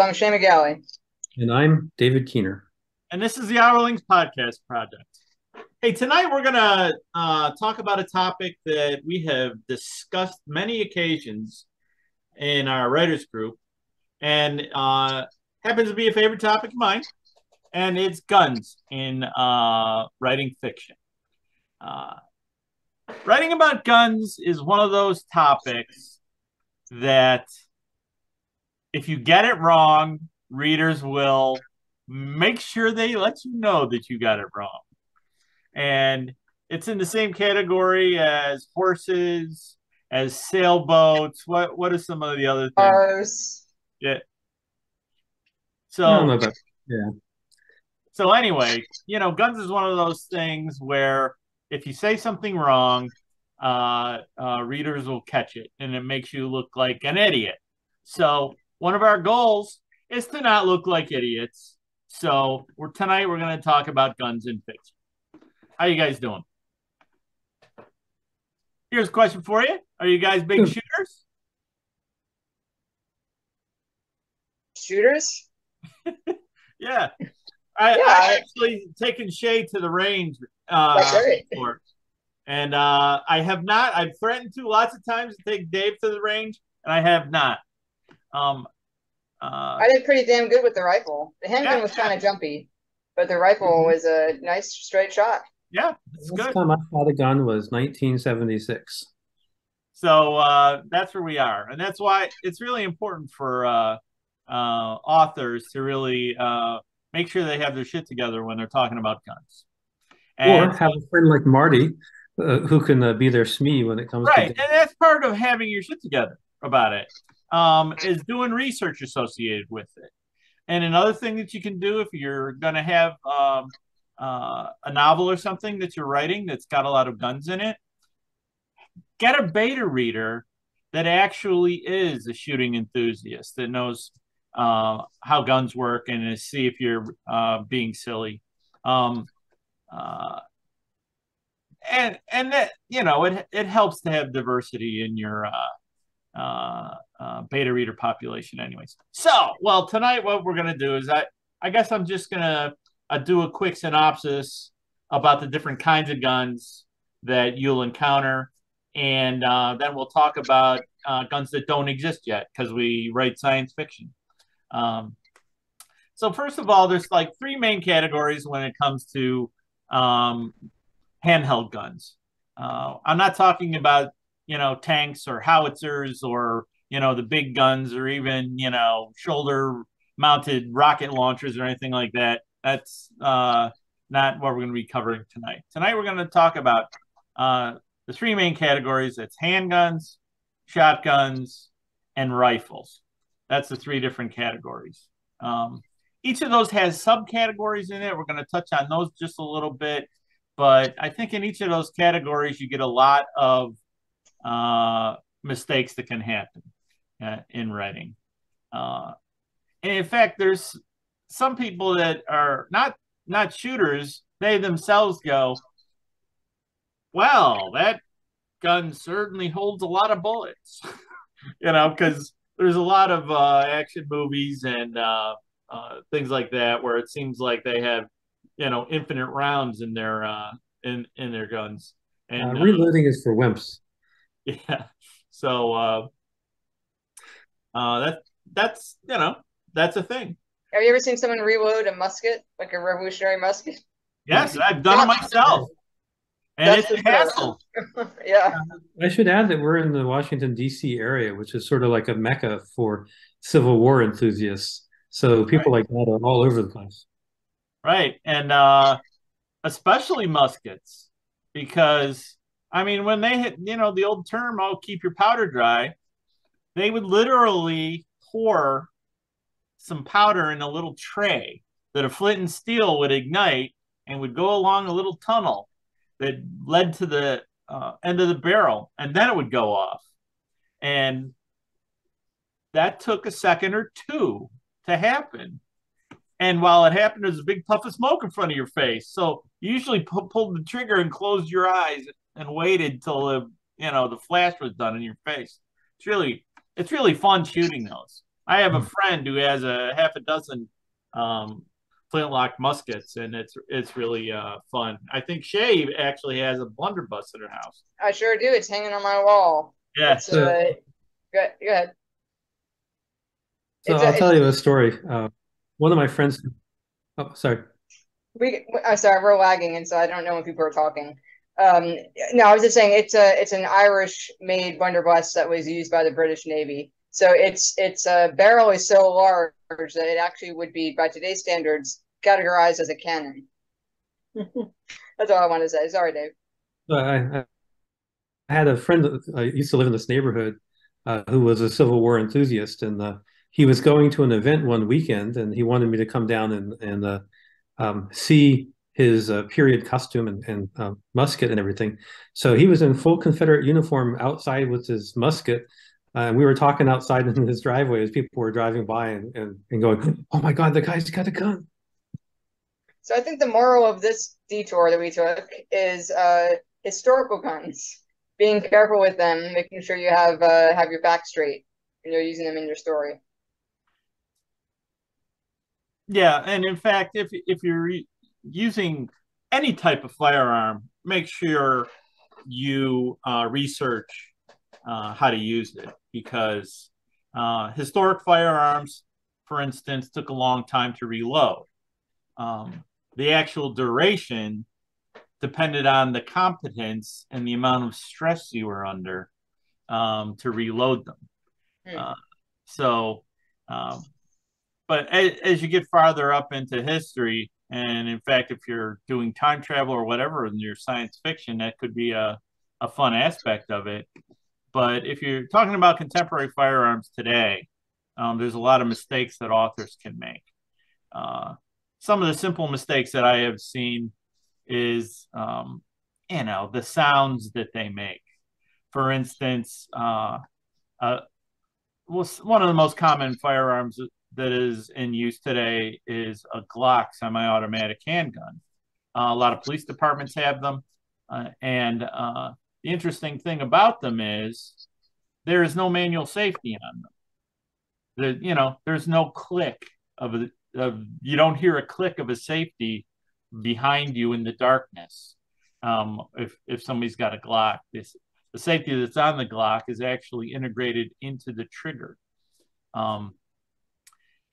Wilsey. I'm Shane Megale. And I'm David Keener. And this is the Hourlings Podcast Project. Hey, tonight we're going to uh, talk about a topic that we have discussed many occasions in our writers group and uh, happens to be a favorite topic of mine. And it's guns in uh, writing fiction. Uh, writing about guns is one of those topics that if you get it wrong, readers will make sure they let you know that you got it wrong. And it's in the same category as horses, as sailboats. What what are some of the other things? Cars. Yeah. I don't know So about yeah. so anyway, you know, guns is one of those things where if you say something wrong, uh, uh, readers will catch it, and it makes you look like an idiot. So one of our goals is to not look like idiots. So we're tonight we're going to talk about guns and fiction. How you guys doing? Here's a question for you: Are you guys big shooters? Shooters. Yeah, I, Yeah, I I- actually taken Shay to the range uh, right. before. and uh, I have not. I've threatened to lots of times to take Dave to the range, and I have not. Um, uh, I did pretty damn good with the rifle. The handgun Yeah, was kind of jumpy, but the rifle Mhm. was a nice straight shot. yeah, it's Last good. time I shot a gun was 1976. So uh, that's where we are, and that's why it's really important for uh, uh, authors to really uh, make sure they have their shit together when they're talking about guns. Or have a friend like Marty uh, who can uh, be their SME when it comes right, to and that's part of having your shit together about it. Um, is doing research associated with it. And another thing that you can do if you're going to have um, uh, a novel or something that you're writing that's got a lot of guns in it, get a beta reader that actually is a shooting enthusiast that knows uh, how guns work and to see if you're uh, being silly. Um, uh, and and that you know it it helps to have diversity in your uh, uh, uh, beta reader population, anyways. So, well, tonight what we're gonna do is I I guess I'm just gonna uh, do a quick synopsis about the different kinds of guns that you'll encounter, and uh, then we'll talk about uh, guns that don't exist yet because we write science fiction. Um, so first of all, there's like three main categories when it comes to um, handheld guns. Uh, I'm not talking about you know tanks or howitzers or you know the big guns or even you know shoulder mounted rocket launchers or anything like that. That's uh, not what we're going to be covering tonight. Tonight we're going to talk about uh, the three main categories. That's handguns, shotguns, and rifles. That's the three different categories. Um, each of those has subcategories in it. We're going to touch on those just a little bit, but I think in each of those categories you get a lot of uh, mistakes that can happen uh, in writing. Uh, and in fact, there's some people that are not not shooters. They themselves go, "Well, that gun certainly holds a lot of bullets," you know, because there's a lot of uh, action movies and uh, uh, things like that where it seems like they have, you know, infinite rounds in their uh, in in their guns. uh, And uh, reloading is for wimps. yeah, so uh, uh, that that's you know that's a thing. Have you ever seen someone reload a musket, like a revolutionary musket? Yes, I've done it myself, and That's it's a hassle. yeah. I should add that we're in the Washington D.C. area, which is sort of like a mecca for Civil War enthusiasts. So people like that are all over the place. Right. And uh especially muskets because I mean when they hit, you know, the old term, oh, keep your powder dry, they would literally pour some powder in a little tray that a flint and steel would ignite and would go along a little tunnel that led to the uh, end of the barrel and then it would go off. And that took a second or two to happen. And while it happened, there's a big puff of smoke in front of your face. So you usually pu- pulled the trigger and closed your eyes and waited till the you know the flash was done in your face. It's really it's really fun shooting those. I have a friend who has a half a dozen um, flintlock muskets, and it's it's really uh, fun. I think Shay actually has a blunderbuss in her house. I sure do. It's hanging on my wall. Yeah. It's, uh, go, go ahead. So It's a- I'll tell you a story. Uh, one of my friends. Oh, sorry. We, I'm sorry, we're lagging, and so I don't know when people are talking. Um, no, I was just saying it's a it's an Irish-made blunderbuss that was used by the British Navy. So its its uh, barrel is so large that it actually would be, by today's standards, categorized as a cannon. That's all I want to say. Sorry, Dave. I, I I had a friend that uh, used to live in this neighborhood uh, who was a Civil War enthusiast, and uh, he was going to an event one weekend, and he wanted me to come down and and uh, um, see his uh, period costume and, and uh, musket and everything. So he was in full Confederate uniform outside with his musket. Uh, and we were talking outside in his driveway as people were driving by and, and, and going, Oh my God, the guy's got a gun. So I think the moral of this detour that we took is uh, historical guns. Being careful with them, making sure you have uh, have your back straight when you're using them in your story. Yeah, and in fact, if if you're re- using any type of firearm, make sure you uh, research uh, how to use it because uh, historic firearms, for instance, took a long time to reload. Um, the actual duration depended on the competence and the amount of stress you were under um, to reload them. Hmm. Uh, so, um, but as, as you get farther up into history, and in fact, if you're doing time travel or whatever in your science fiction, that could be a, a fun aspect of it. But if you're talking about contemporary firearms today, um, there's a lot of mistakes that authors can make. Uh, some of the simple mistakes that I have seen is, um, you know, the sounds that they make. For instance, uh, uh, one of the most common firearms that is in use today is a Glock semi-automatic handgun. Uh, a lot of police departments have them, uh, and uh, the interesting thing about them is there is no manual safety on them. The, you know, there's no click of, a, of you don't hear a click of a safety behind you in the darkness. Um, if if somebody's got a Glock, this the safety that's on the Glock is actually integrated into the trigger. Um,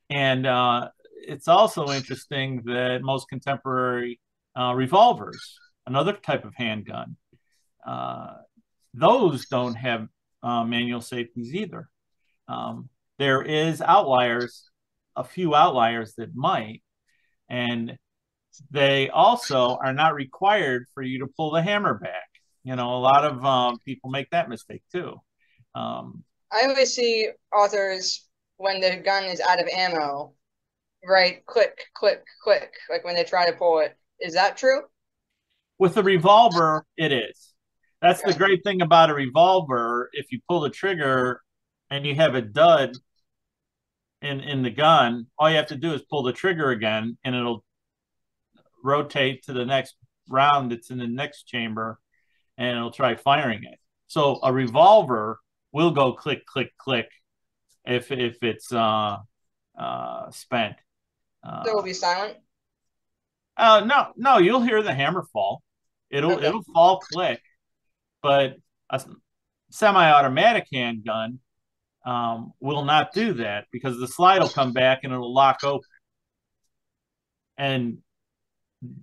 and uh, it's also interesting that most contemporary uh, revolvers, another type of handgun, uh, those don't have uh, manual safeties either. Um, there is outliers, a few outliers that might, and they also are not required for you to pull the hammer back. You know, a lot of um, people make that mistake too. Um, I always see authors when the gun is out of ammo, right? Click, click, click, like when they try to pull it. Is that true? with a revolver, it is. That's the great thing about a revolver. If you pull the trigger and you have a dud in in the gun, all you have to do is pull the trigger again, and it'll rotate to the next round that's in the next chamber, and it'll try firing it. So a revolver will go click, click, click if if it's uh, uh, spent. Uh, So it will be silent. uh, no, no, you'll hear the hammer fall. It'll Okay. it'll fall click, but a semi-automatic handgun um, will not do that because the slide will come back and it'll lock open. And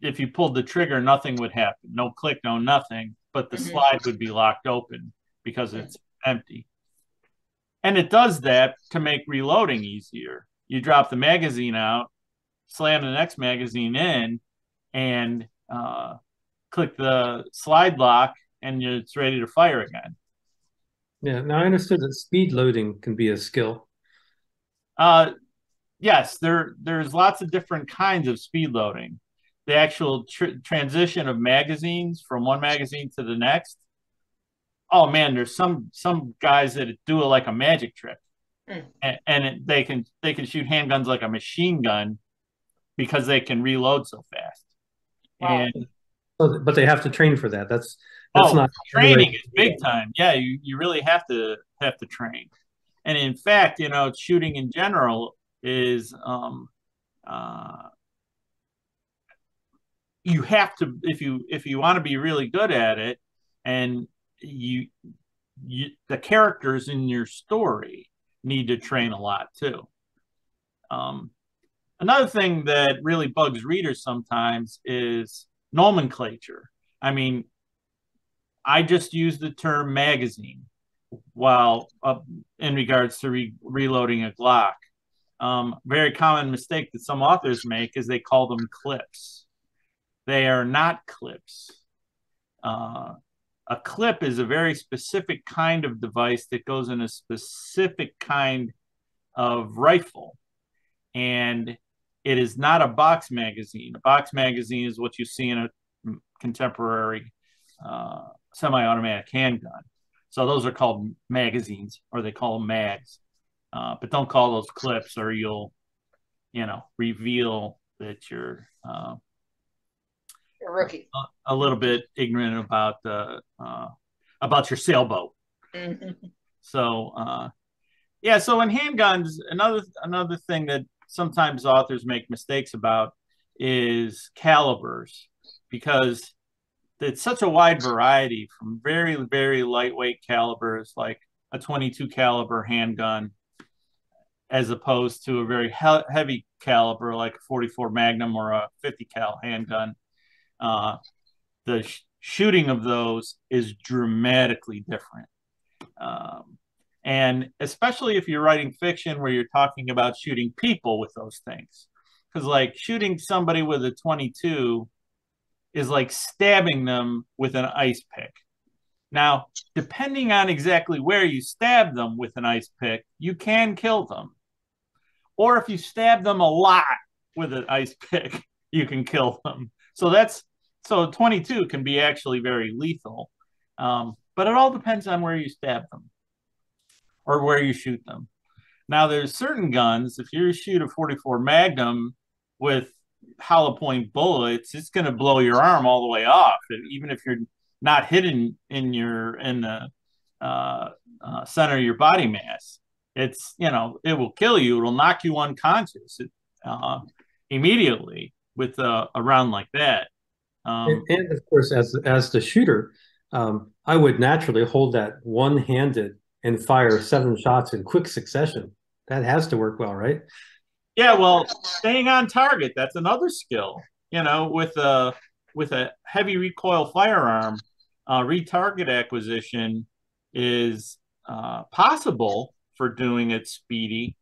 if you pulled the trigger, nothing would happen. No click, no nothing. But the Mhm. slide would be locked open because it's empty. And it does that to make reloading easier. You drop the magazine out, slam the next magazine in, and uh, click the slide lock, and it's ready to fire again. Yeah. Now I understood that speed loading can be a skill. Uh, yes, there there's lots of different kinds of speed loading. The actual tr- transition of magazines from one magazine to the next. Oh man, there's some some guys that do it like a magic trick, Hmm. and, and it, they can they can shoot handguns like a machine gun because they can reload so fast. Wow. And So, but they have to train for that. That's that's oh, not training is big time. Yeah, you, you really have to have to train. and in fact, you know, shooting in general is um, uh, you have to if you if you want to be really good at it, and you you the characters in your story need to train a lot too. Um, another thing that really bugs readers sometimes is nomenclature. I mean, I just use the term magazine while uh, in regards to re- reloading a Glock. Um, very common mistake that some authors make is they call them clips. They are not clips. Uh, a clip is a very specific kind of device that goes in a specific kind of rifle. And it is not a box magazine. A box magazine is what you see in a contemporary uh, semi automatic handgun. So those are called magazines, or they call them mags. Uh, but don't call those clips, or you'll, you know, reveal that you're uh, a rookie, a, a, little bit ignorant about the uh, about your sailboat. Mm-hmm. So, uh, yeah. So in handguns, another another thing that sometimes authors make mistakes about is calibers because it's such a wide variety from very very lightweight calibers like a 22 caliber handgun as opposed to a very he- heavy caliber like a 44 magnum or a 50 cal handgun uh, the sh- shooting of those is dramatically different um, and especially if you're writing fiction where you're talking about shooting people with those things because like shooting somebody with a 22 is like stabbing them with an ice pick. Now, depending on exactly where you stab them with an ice pick, you can kill them. Or if you stab them a lot with an ice pick, you can kill them. So that's so 22 can be actually very lethal. Um, but it all depends on where you stab them or where you shoot them. Now, there's certain guns, if you shoot a 44 Magnum with hollow point bullets, it's going to blow your arm all the way off. Even if you're not hidden in your in the uh, uh, center of your body mass, it's you know it will kill you. It'll knock you unconscious uh, immediately with a, a, round like that. Um, and, and, of course, as as the shooter, um, I would naturally hold that one handed and fire seven shots in quick succession. That has to work well, right? Yeah, well, staying on target, that's another skill. You know, with a with a heavy recoil firearm, uh, retarget acquisition is uh, possible for doing it speedy.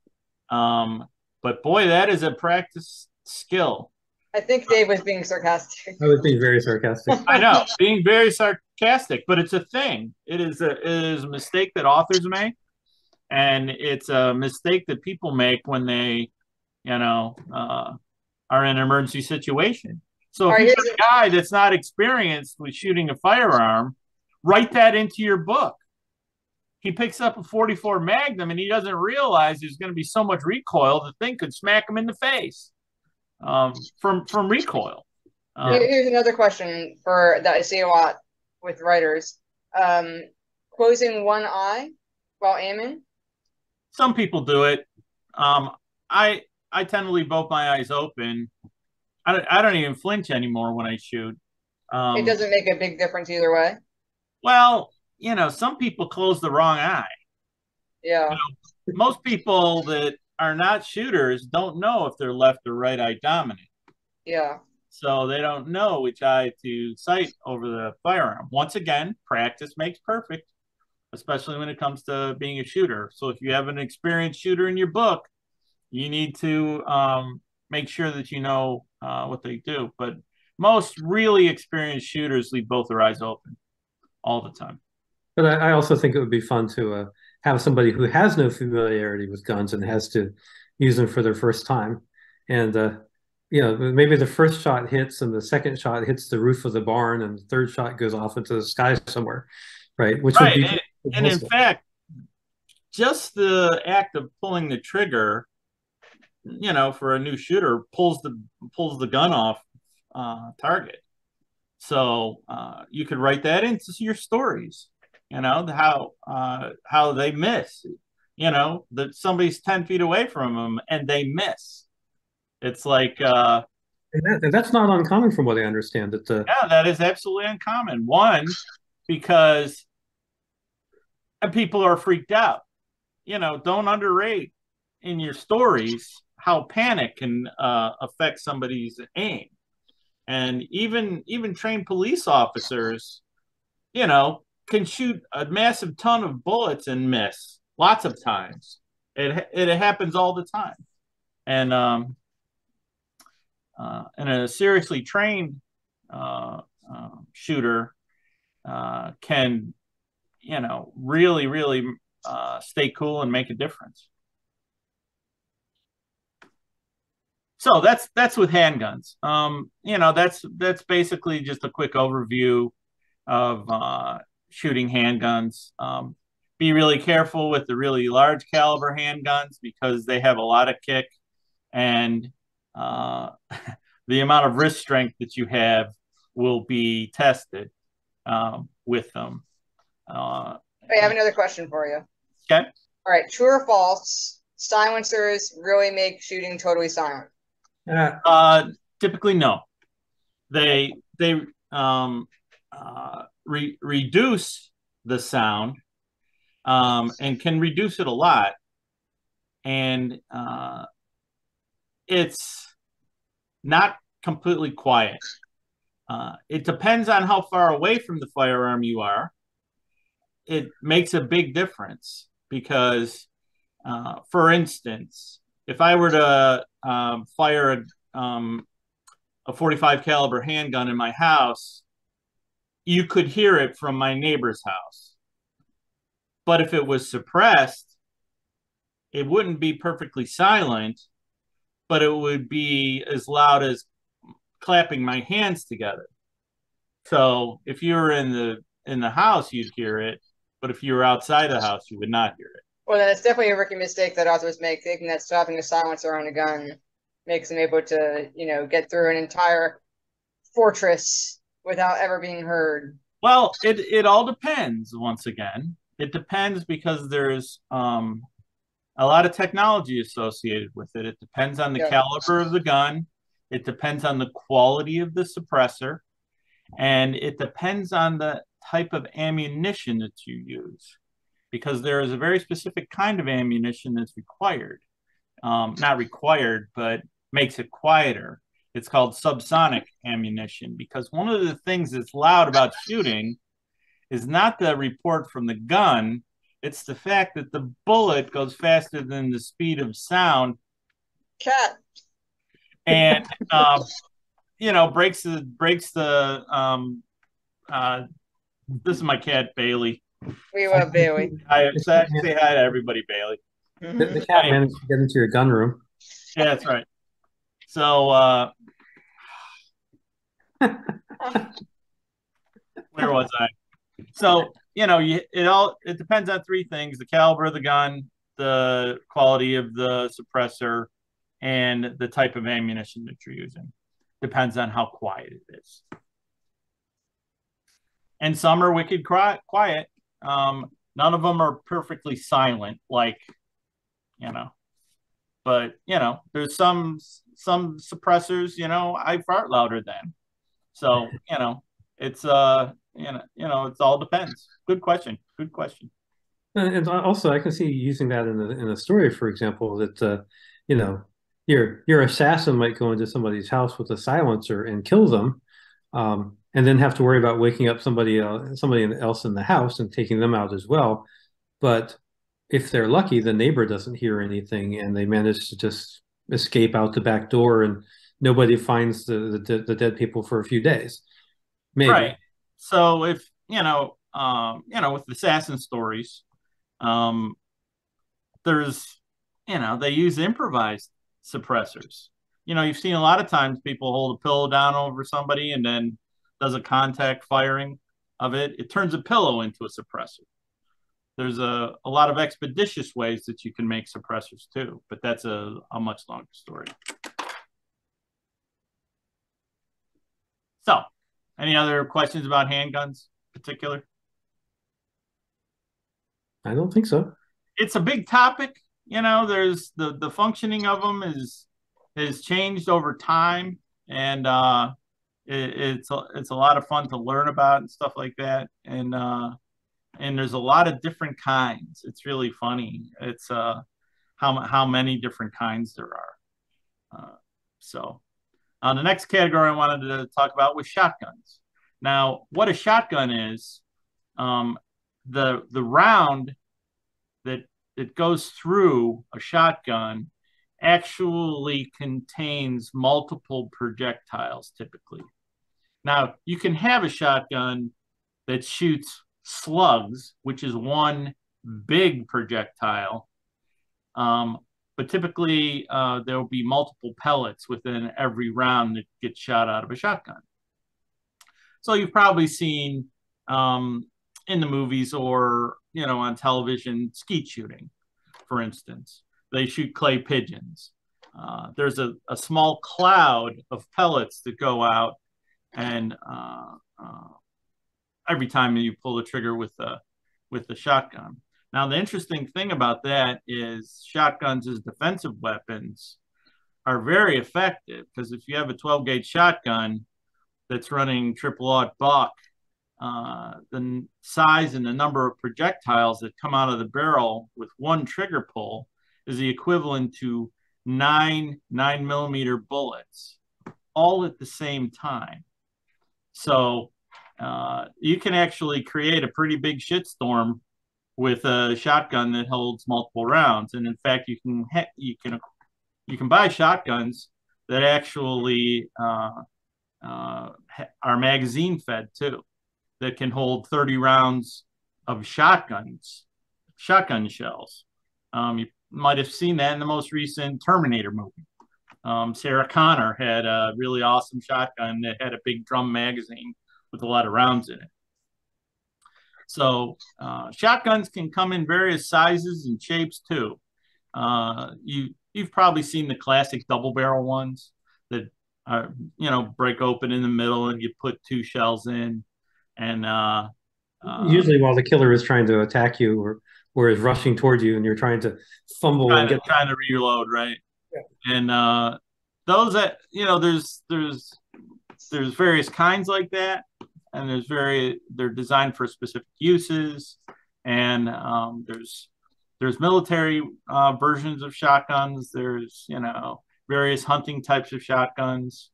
Um, but boy, that is a practice skill. I think Dave was being sarcastic. I was being very sarcastic. I know, being very sarcastic, but it's a thing. It is a it is a mistake that authors make, and it's a mistake that people make when they you know, uh, are in an emergency situation. So if you're a guy that's not experienced with shooting a firearm, write that into your book. He picks up a 44 Magnum and he doesn't realize there's going to be so much recoil the thing could smack him in the face um, from from recoil. Um, Here's another question for that I see a lot with writers: um, closing one eye while aiming. Some people do it. Um, I I tend to leave both my eyes open. I don't, I don't even flinch anymore when I shoot. Um, it doesn't make a big difference either way. Well, you know, some people close the wrong eye. Yeah. You know, most people that are not shooters don't know if they're left or right eye dominant. Yeah. So they don't know which eye to sight over the firearm. Once again, practice makes perfect, especially when it comes to being a shooter. So if you have an experienced shooter in your book, you need to um, make sure that you know uh, what they do. But most really experienced shooters leave both their eyes open all the time. But I, I also think it would be fun to uh, have somebody who has no familiarity with guns and has to use them for their first time. And, uh, you know, maybe the first shot hits and the second shot hits the roof of the barn and the third shot goes off into the sky somewhere, right? Which right. would be. And, and in fact, just the act of pulling the trigger you know, for a new shooter, pulls the pulls the gun off uh, target. So uh, you could write that into your stories. You know how uh, how they miss. you know, that somebody's 10 feet away from them and they miss. It's like, uh, and, that, and that's not uncommon from what I understand. That uh... yeah, that is absolutely uncommon. One, because people are freaked out. You know, don't underrate in your stories how panic can uh, affect somebody's aim, and even even trained police officers, you know, can shoot a massive ton of bullets and miss lots of times. It it happens all the time, and um, uh, and a seriously trained uh, uh, shooter can, you know, really really uh, stay cool and make a difference. So that's that's with handguns. Um, you know, that's that's basically just a quick overview of uh, shooting handguns. Um, be really careful with the really large caliber handguns because they have a lot of kick and uh, the amount of wrist strength that you have will be tested um, with them. Uh, I have another question for you. Okay. All right. True or false? Silencers really make shooting totally silent. Uh, uh typically, no. They they um, uh, re- reduce the sound um, and can reduce it a lot. And uh, it's not completely quiet. Uh, it depends on how far away from the firearm you are. It makes a big difference because, uh, for instance, if I were to um, fire a, um, a 45 caliber handgun in my house, you could hear it from my neighbor's house. But if it was suppressed, it wouldn't be perfectly silent, but it would be as loud as clapping my hands together. So if you were in the in the house, you'd hear it, but if you were outside the house, you would not hear it. Well, then it's definitely a rookie mistake that authors make, thinking that stopping a silencer on a gun makes them able to, you know, get through an entire fortress without ever being heard. Well, it it all depends. Once again, it depends because there's um, a lot of technology associated with it. It depends on the yeah. caliber of the gun. It depends on the quality of the suppressor, and it depends on the type of ammunition that you use, because there is a very specific kind of ammunition that's required. Um, not required, but makes it quieter. It's called subsonic ammunition because one of the things that's loud about shooting is not the report from the gun, it's the fact that the bullet goes faster than the speed of sound. Cat. And um, you know, breaks the breaks the um uh this is my cat Bailey. We love Bailey. I say, say hi to everybody, Bailey. Mm-hmm. The, the cat managed to get into your gun room. Yeah, that's right. So uh where was I? So you know, you, it all it depends on three things: the caliber of the gun, the quality of the suppressor, and the type of ammunition that you're using. Depends on how quiet it is. And some are wicked quiet. Um, none of them are perfectly silent, like you know. But you know, there's some some suppressors, you know, I fart louder than. So you know, it's uh you know, you know, it all depends. Good question. Good question. And also, I can see using that in a in a story, for example, that uh, you know, your your assassin might go into somebody's house with a silencer and kill them, um, and then have to worry about waking up somebody else, somebody else in the house and taking them out as well. But if they're lucky, the neighbor doesn't hear anything, and they manage to just escape out the back door, and nobody finds the the, the dead people for a few days. Maybe. Right. So if you know, um, you know, with assassin stories, um, there's, you know, they use improvised suppressors. You know, you've seen a lot of times people hold a pillow down over somebody and then does a contact firing of it. It turns a pillow into a suppressor. There's a, a lot of expeditious ways that you can make suppressors too, but that's a, a much longer story. So any other questions about handguns, in particular? I don't think so. it's a big topic. You know, there's the the functioning of them is has changed over time, and uh, it, it's a, it's a lot of fun to learn about and stuff like that. And uh, and there's a lot of different kinds. It's really funny. It's uh, how how many different kinds there are. Uh, so, uh, the next category I wanted to talk about was shotguns. Now, what a shotgun is, um, the the round that that goes through a shotgun actually contains multiple projectiles typically. Now, you can have a shotgun that shoots slugs, which is one big projectile. Um, but typically, uh, there will be multiple pellets within every round that gets shot out of a shotgun. So you've probably seen um, in the movies or you know on television skeet shooting, for instance. They shoot clay pigeons. Uh, there's a, a small cloud of pellets that go out, and uh, uh, every time you pull the trigger with the with the shotgun. Now the interesting thing about that is shotguns as defensive weapons are very effective because if you have a 12 gauge shotgun that's running triple aught buck, uh, the size and the number of projectiles that come out of the barrel with one trigger pull is the equivalent to nine nine millimeter bullets all at the same time. So uh, you can actually create a pretty big shitstorm with a shotgun that holds multiple rounds. And in fact, you can you can you can buy shotguns that actually uh, uh, are magazine fed too, that can hold 30 rounds of shotguns, shotgun shells. Um, you might have seen that in the most recent Terminator movie. Um, Sarah Connor had a really awesome shotgun that had a big drum magazine with a lot of rounds in it. So uh, shotguns can come in various sizes and shapes too. Uh, you you've probably seen the classic double barrel ones that are you know break open in the middle and you put two shells in, and uh, uh usually while the killer is trying to attack you or or is rushing towards you and you're trying to fumble trying and to, get trying to reload right. Yeah. And uh, those that you know there's there's there's various kinds like that and there's very they're designed for specific uses. And um, there's there's military uh, versions of shotguns. There's you know various hunting types of shotguns.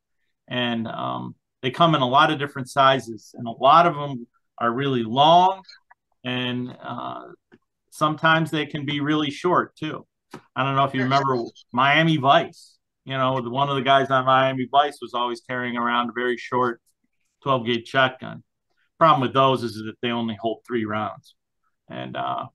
And um, they come in a lot of different sizes. And a lot of them are really long. And uh, sometimes they can be really short too. I don't know if you remember miami vice. You know one of the guys on miami vice was always carrying around a very short 12 gauge shotgun. Problem with those is that they only hold three rounds. And, uh,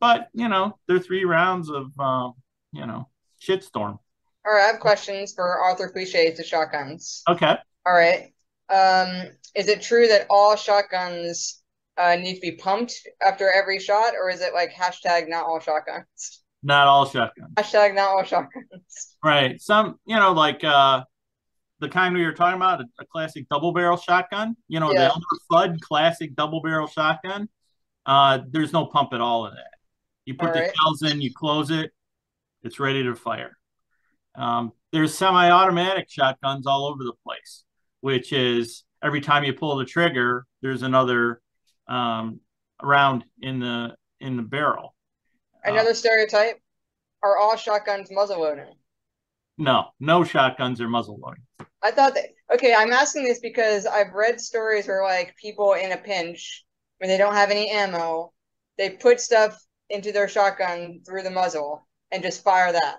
but, you know, they're three rounds of, uh, you know, shitstorm. All right. I have questions for Arthur Cliches to shotguns. Okay. All right. Um, is it true that all shotguns uh, need to be pumped after every shot, or is it like hashtag not all shotguns? Not all shotguns. Hashtag not all shotguns. Right. Some, you know, like uh, the kind we were talking about, a, a classic double barrel shotgun. You know, yeah. the Fudd classic double barrel shotgun. Uh, there's no pump at all in that. You put all the right. shells in, you close it, it's ready to fire. Um, there's semi-automatic shotguns all over the place, which is every time you pull the trigger, there's another um, round in the in the barrel. Another uh, stereotype: Are all shotguns muzzle loading? No, no shotguns or muzzle loading. I thought that okay, I'm asking this because I've read stories where like people in a pinch when they don't have any ammo, they put stuff into their shotgun through the muzzle and just fire that.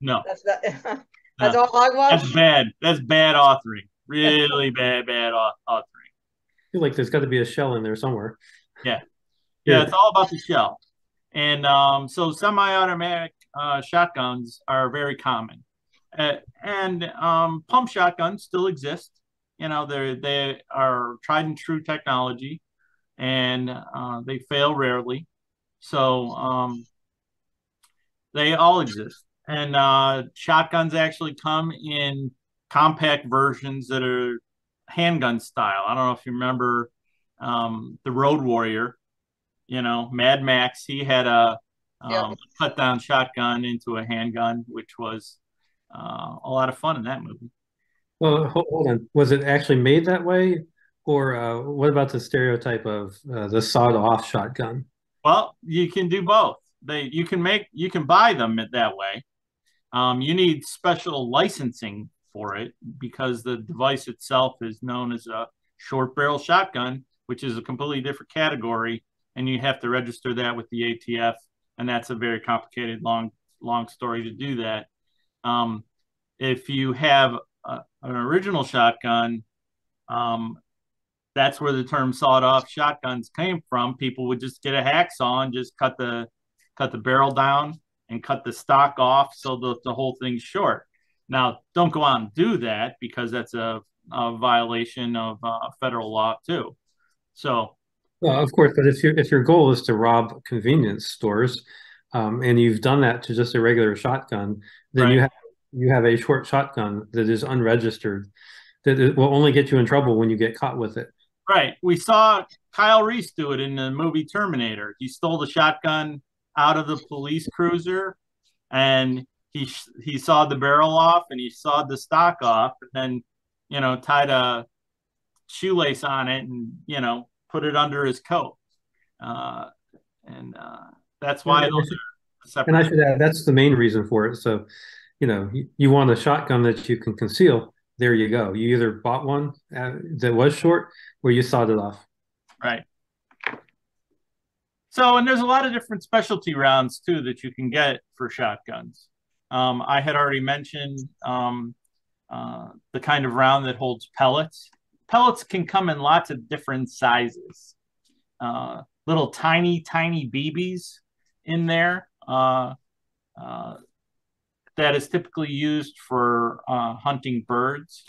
No. That's that that's no. all hogwash. That's bad. That's bad authoring. Really bad, bad authoring. I feel like there's got to be a shell in there somewhere. Yeah. Yeah, it's all about the shell. And um, so semi-automatic uh, shotguns are very common. Uh, and um, pump shotguns still exist. You know, they they are tried and true technology, and uh, they fail rarely. So um, they all exist. And uh, shotguns actually come in compact versions that are handgun style. I don't know if you remember um, the Road Warrior. You know, Mad Max. He had a um, yep. cut down shotgun into a handgun, which was uh, a lot of fun in that movie. Well, hold on. Was it actually made that way, or uh, what about the stereotype of uh, the sawed-off shotgun? Well, you can do both. They you can make you can buy them that way. Um, you need special licensing for it because the device itself is known as a short barrel shotgun, which is a completely different category, and you have to register that with the ATF, and that's a very complicated, long, long story to do that. Um, if you have a, an original shotgun, um, that's where the term sawed-off shotguns came from. People would just get a hacksaw and just cut the cut the barrel down and cut the stock off so that the whole thing's short. Now, don't go out and do that because that's a, a violation of uh, federal law too. So, well, of course, but if your if your goal is to rob convenience stores, um, and you've done that to just a regular shotgun, then right. you have you have a short shotgun that is unregistered that it will only get you in trouble when you get caught with it. Right. We saw Kyle Reese do it in the movie Terminator. He stole the shotgun out of the police cruiser and he he sawed the barrel off and he sawed the stock off and then you know tied a shoelace on it and you know put it under his coat uh, and uh, that's why and, those are separate. and i should add that's the main reason for it so you know you, you want a shotgun that you can conceal there you go you either bought one uh, that was short or you sawed it off right so, and there's a lot of different specialty rounds too that you can get for shotguns. Um, I had already mentioned um, uh, the kind of round that holds pellets. Pellets can come in lots of different sizes. Uh, little tiny, tiny BBs in there. Uh, uh, that is typically used for uh, hunting birds.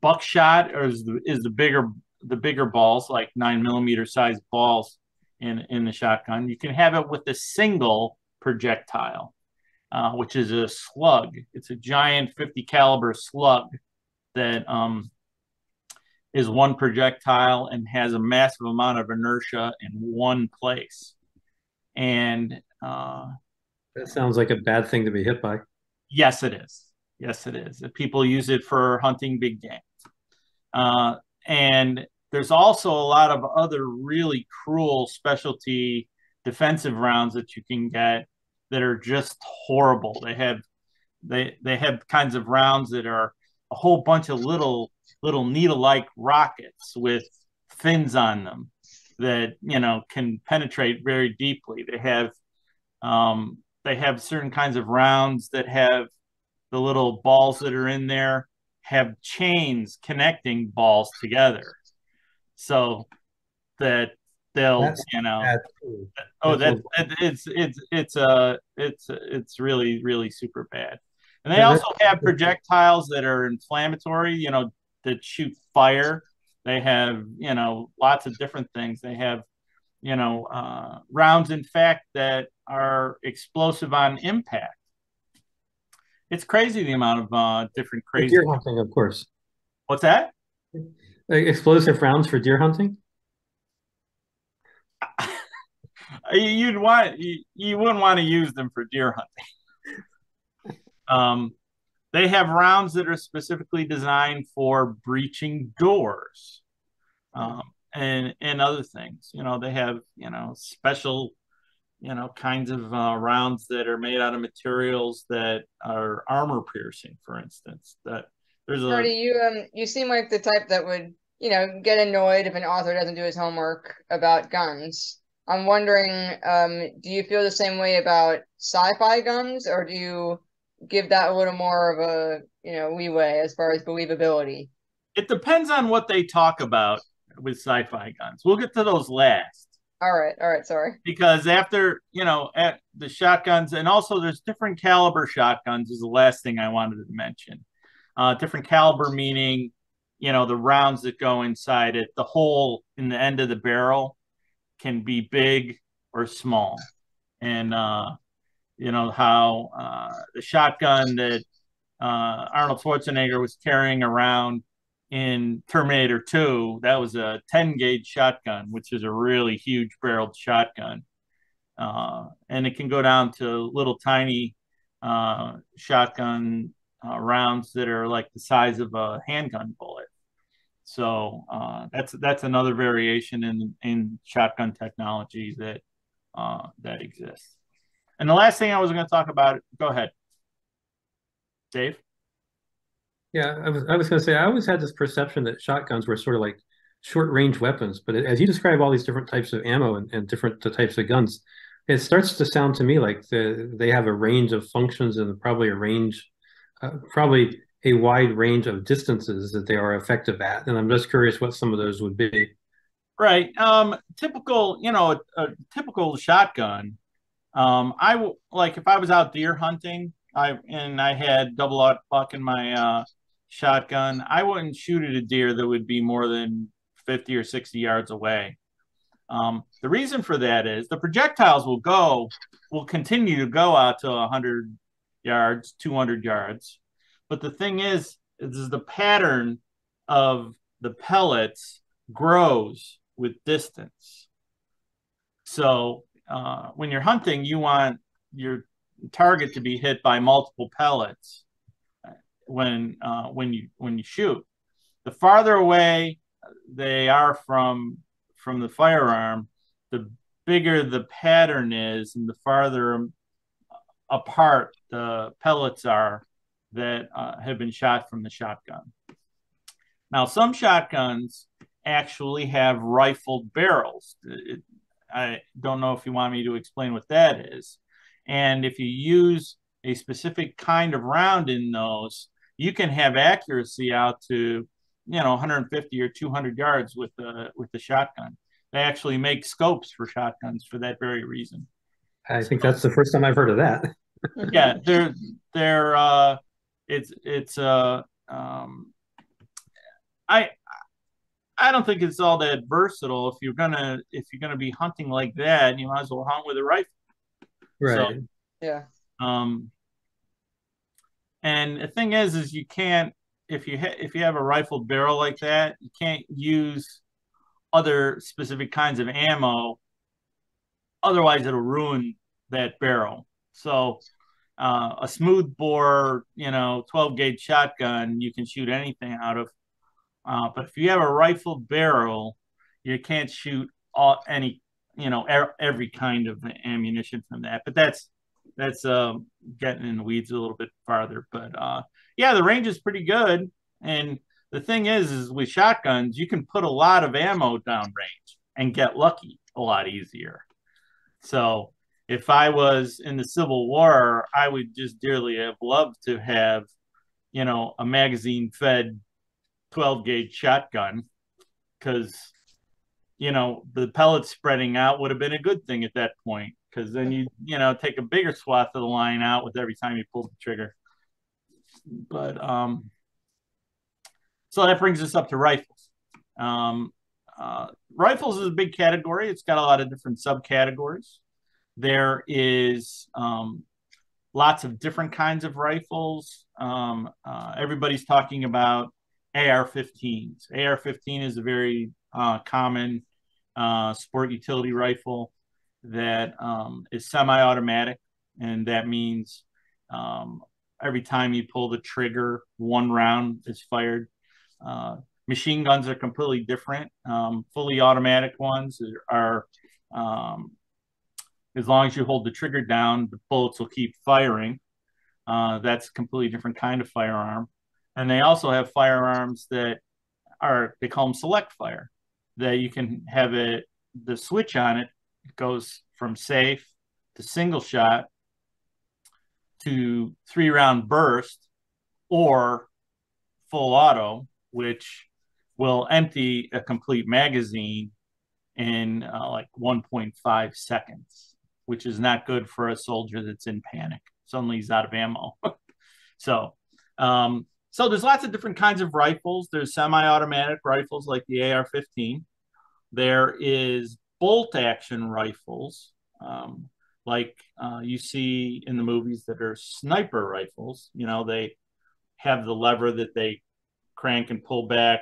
Buckshot is the, is the bigger the bigger balls, like nine millimeter size balls in in the shotgun. You can have it with a single projectile, uh, which is a slug. It's a giant 50 caliber slug that um, is one projectile and has a massive amount of inertia in one place. And uh, that sounds like a bad thing to be hit by. Yes, it is. Yes, it is. People use it for hunting big game. Uh, and there's also a lot of other really cruel specialty defensive rounds that you can get that are just horrible. They have they they have kinds of rounds that are a whole bunch of little little needle-like rockets with fins on them that you know can penetrate very deeply. They have um, they have certain kinds of rounds that have the little balls that are in there have chains connecting balls together. So that they'll that's, you know oh that, that, it's it's it's uh it's it's really really super bad. And they yeah, also have projectiles that are inflammatory you know that shoot fire they have you know lots of different things they have you know uh, rounds in fact that are explosive on impact it's crazy the amount of uh, different crazy deer hunting of course what's that explosive rounds for deer hunting? You'd want you, you wouldn't want to use them for deer hunting. um, they have rounds that are specifically designed for breaching doors, um, and and other things. You know, they have you know special you know kinds of uh, rounds that are made out of materials that are armor piercing, for instance. That there's a. Marty, you um, you seem like the type that would, you know, get annoyed if an author doesn't do his homework about guns. I'm wondering, um, do you feel the same way about sci-fi guns, or do you give that a little more of a, you know, leeway as far as believability? It depends on what they talk about with sci-fi guns. We'll get to those last. All right, all right, sorry. Because after you know, at the shotguns, and also there's different caliber shotguns. Is the last thing I wanted to mention. Uh, different caliber meaning, you know, the rounds that go inside it, the hole in the end of the barrel can be big or small. And, uh, you know, how uh, the shotgun that uh, Arnold Schwarzenegger was carrying around in Terminator 2, that was a 10 gauge shotgun, which is a really huge barreled shotgun. uh, and it can go down to little tiny uh, shotgun uh, rounds that are like the size of a handgun bullet. So uh, that's that's another variation in in shotgun technology that that exists. And the last thing I was going to talk about, go ahead, Dave. Yeah, I was I was going to say I always had this perception that shotguns were sort of like short range weapons, but as you describe all these different types of ammo and, and different types of guns, it starts to sound to me like the, they have a range of functions and probably a range, uh, probably a wide range of distances that they are effective at. And I'm just curious what some of those would be. Right. Um, typical, you know, a, a typical shotgun. Um, I will like if I was out deer hunting, I and I had double aught buck in my uh, shotgun, I wouldn't shoot at a deer that would be more than 50 or 60 yards away. Um, the reason for that is the projectiles will go, will continue to go out to 100 yards, 200 yards. But the thing is, is the pattern of the pellets grows with distance. So uh, when you're hunting, you want your target to be hit by multiple pellets when uh, when you when you shoot. The farther away they are from from the firearm, the bigger the pattern is, and the farther apart the pellets are that uh, have been shot from the shotgun. Now, some shotguns actually have rifled barrels. It, I don't know if you want me to explain what that is. And if you use a specific kind of round in those, you can have accuracy out to you know 150 or 200 yards with the with the shotgun. They actually make scopes for shotguns for that very reason. I think that's the first time I've heard of that. yeah, they're they're uh, it's it's uh um, I I don't think it's all that versatile. If you're gonna if you're gonna be hunting like that, you might as well hunt with a rifle. Right. So, yeah. Um. And the thing is, is you can't if you ha- if you have a rifled barrel like that, you can't use other specific kinds of ammo. Otherwise, it'll ruin that barrel. So, uh, a smooth bore, you know, 12 gauge shotgun, you can shoot anything out of. Uh, but if you have a rifle barrel, you can't shoot all, any, you know, er- every kind of ammunition from that. But that's that's um, getting in the weeds a little bit farther. But uh, yeah, the range is pretty good. And the thing is, is with shotguns, you can put a lot of ammo downrange and get lucky a lot easier. So if I was in the Civil War, I would just dearly have loved to have, you know, a magazine fed 12 gauge shotgun because, you know, the pellets spreading out would have been a good thing at that point because then you, you know, take a bigger swath of the line out with every time you pull the trigger. But um, so that brings us up to rifles. Um, uh, rifles is a big category. It's got a lot of different subcategories. There is um, lots of different kinds of rifles. Um, uh, everybody's talking about AR-15s. AR-15 is a very uh, common uh, sport utility rifle that um, is semi-automatic, and that means um, every time you pull the trigger, one round is fired. Uh, machine guns are completely different. Um, fully automatic ones are, um, as long as you hold the trigger down, the bullets will keep firing. Uh, that's a completely different kind of firearm. And they also have firearms that are, they call them select fire, that you can have it, the switch on it goes from safe to single shot to three round burst or full auto, which will empty a complete magazine in uh, like 1.5 seconds, which is not good for a soldier that's in panic. Suddenly he's out of ammo. so, um, so there's lots of different kinds of rifles. There's semi-automatic rifles like the AR-15. There is bolt action rifles, um, like uh, you see in the movies that are sniper rifles. You know, they have the lever that they crank and pull back.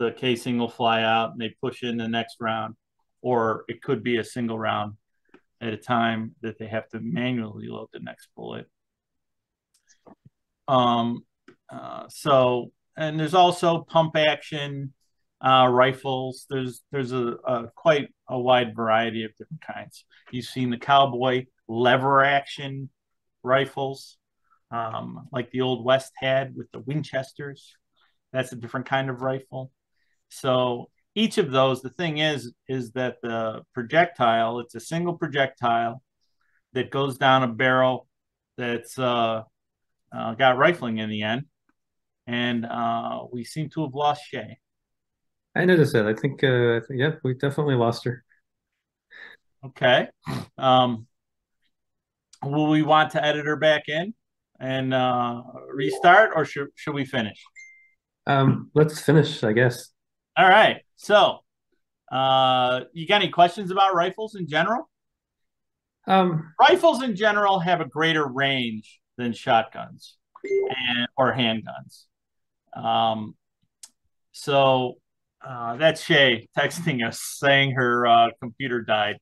The casing will fly out and they push in the next round, or it could be a single round at a time that they have to manually load the next bullet. Um, uh, so, and there's also pump action uh, rifles. There's there's a, a, quite a wide variety of different kinds. You've seen the cowboy lever action rifles, um, like the old West had with the Winchesters. That's a different kind of rifle. So each of those, the thing is, is that the projectile, it's a single projectile that goes down a barrel that's uh, uh, got rifling in the end. And uh, we seem to have lost Shay. I noticed that. I think, uh, yeah, we definitely lost her. Okay. Um, will we want to edit her back in and uh, restart, or should should we finish? Um, let's finish, I guess. All right. So, uh, you got any questions about rifles in general? Um, rifles in general have a greater range than shotguns and or handguns. Um, so uh, that's Shay texting us saying her uh, computer died,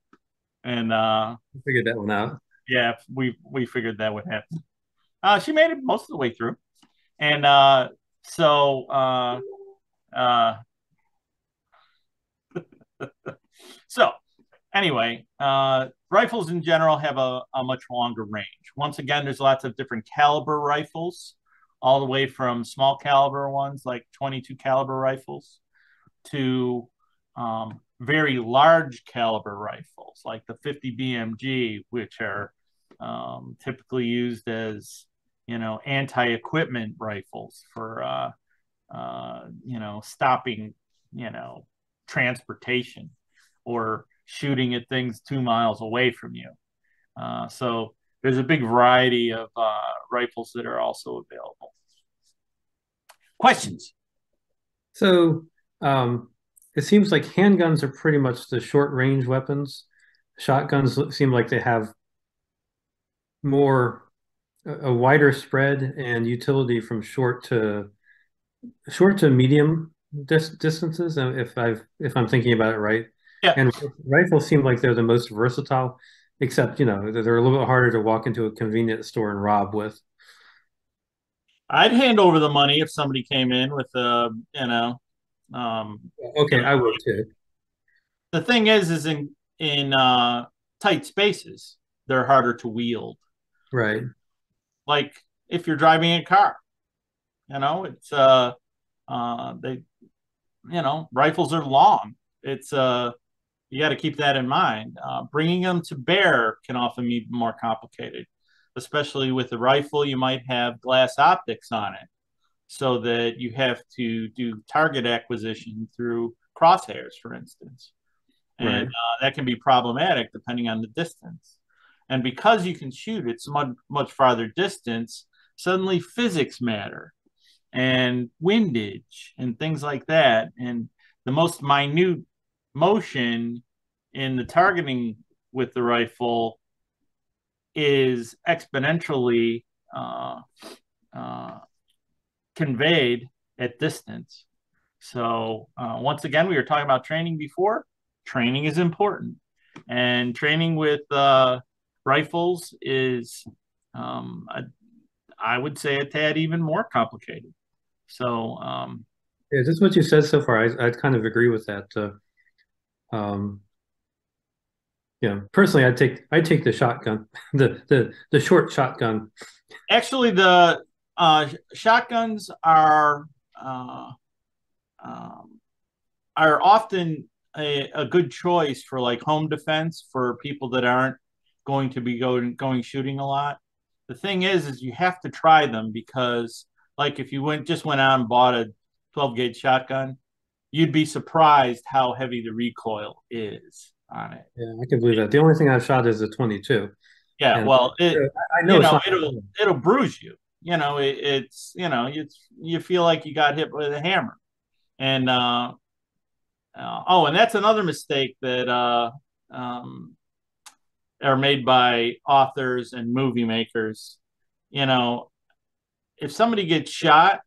and uh, figured that one out. Yeah, we we figured that would happen. Uh, she made it most of the way through, and uh, so uh, uh, so anyway, uh, rifles in general have a, a much longer range. Once again, there's lots of different caliber rifles, all the way from small caliber ones like 22 caliber rifles to um, very large caliber rifles like the 50 BMG, which are um, typically used as you know anti-equipment rifles for uh, uh, you know stopping you know transportation or shooting at things two miles away from you. Uh, so there's a big variety of uh, rifles that are also available. Questions? So um, it seems like handguns are pretty much the short range weapons. Shotguns seem like they have more a wider spread and utility from short to short to medium dis- distances if i've if i'm thinking about it right yeah. and rifles seem like they're the most versatile except you know they're a little bit harder to walk into a convenience store and rob with i'd hand over the money if somebody came in with a you know um okay i would too the thing is is in in uh tight spaces they're harder to wield Right. Like if you're driving a car, you know, it's uh, uh, they, you know, rifles are long. It's uh, you got to keep that in mind. Uh, bringing them to bear can often be more complicated, especially with the rifle. You might have glass optics on it, so that you have to do target acquisition through crosshairs, for instance, and right. uh, that can be problematic depending on the distance. And because you can shoot it's much, much farther distance, suddenly physics matter and windage and things like that. And the most minute motion in the targeting with the rifle is exponentially uh, uh, conveyed at distance. So, uh, once again, we were talking about training before. Training is important, and training with uh, rifles is, um, a, I would say, a tad even more complicated. So, um, yeah, just what you said so far. I I kind of agree with that. Uh, um, yeah, personally, I take I take the shotgun, the the the short shotgun. Actually, the uh, shotguns are uh, um, are often a, a good choice for like home defense for people that aren't going to be going going shooting a lot. The thing is, is you have to try them because, like, if you went just went out and bought a 12 gauge shotgun, you'd be surprised how heavy the recoil is on it. Yeah, I can believe that. The only thing I've shot is a 22. Yeah, and well, it, I know, you know it'll it'll bruise you. You know, it, it's you know, it's you feel like you got hit with a hammer, and uh, uh oh, and that's another mistake that uh, um, are made by authors and movie makers. You know, if somebody gets shot,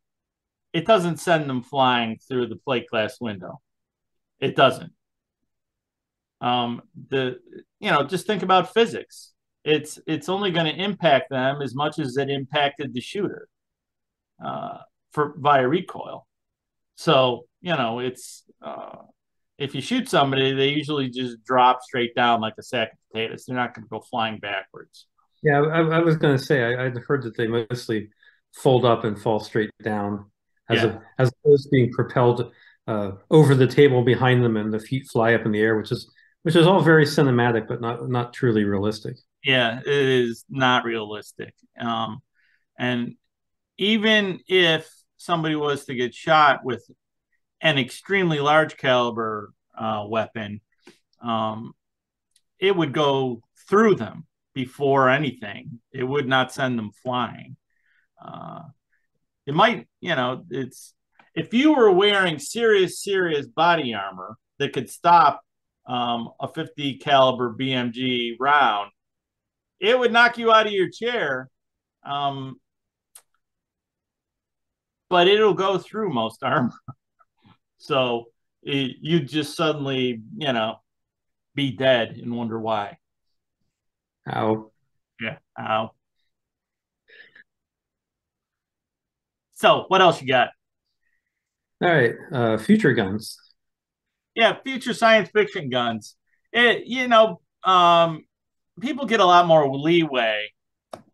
it doesn't send them flying through the plate glass window. It doesn't. um, the you know just think about physics. It's it's only going to impact them as much as it impacted the shooter uh, for via recoil. So you know it's uh, if you shoot somebody, they usually just drop straight down like a sack of potatoes. They're not going to go flying backwards. Yeah, I, I was going to say I, would heard that they mostly fold up and fall straight down, as yeah. a, as opposed to being propelled uh, over the table behind them and the feet fly up in the air, which is which is all very cinematic, but not not truly realistic. Yeah, it is not realistic. Um, and even if somebody was to get shot with an extremely large caliber uh, weapon, um, it would go through them before anything. It would not send them flying. Uh, it might, you know, it's if you were wearing serious, serious body armor that could stop um, a 50 caliber BMG round, it would knock you out of your chair. Um, but it'll go through most armor. so it, you just suddenly, you know, be dead and wonder why. How? Yeah, how? So, what else you got? All right, uh, future guns. Yeah, future science fiction guns. It, you know, um, people get a lot more leeway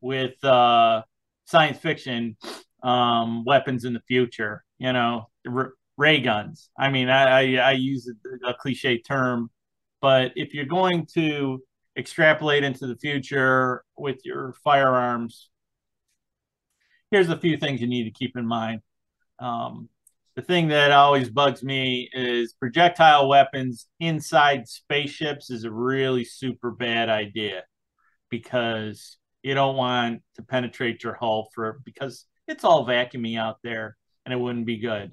with uh, science fiction um, weapons in the future. You know, r- ray guns. I mean, I, I, I use a, a cliche term, but if you're going to extrapolate into the future with your firearms, here's a few things you need to keep in mind. Um, the thing that always bugs me is projectile weapons inside spaceships is a really super bad idea because you don't want to penetrate your hull for because it's all vacuumy out there and it wouldn't be good.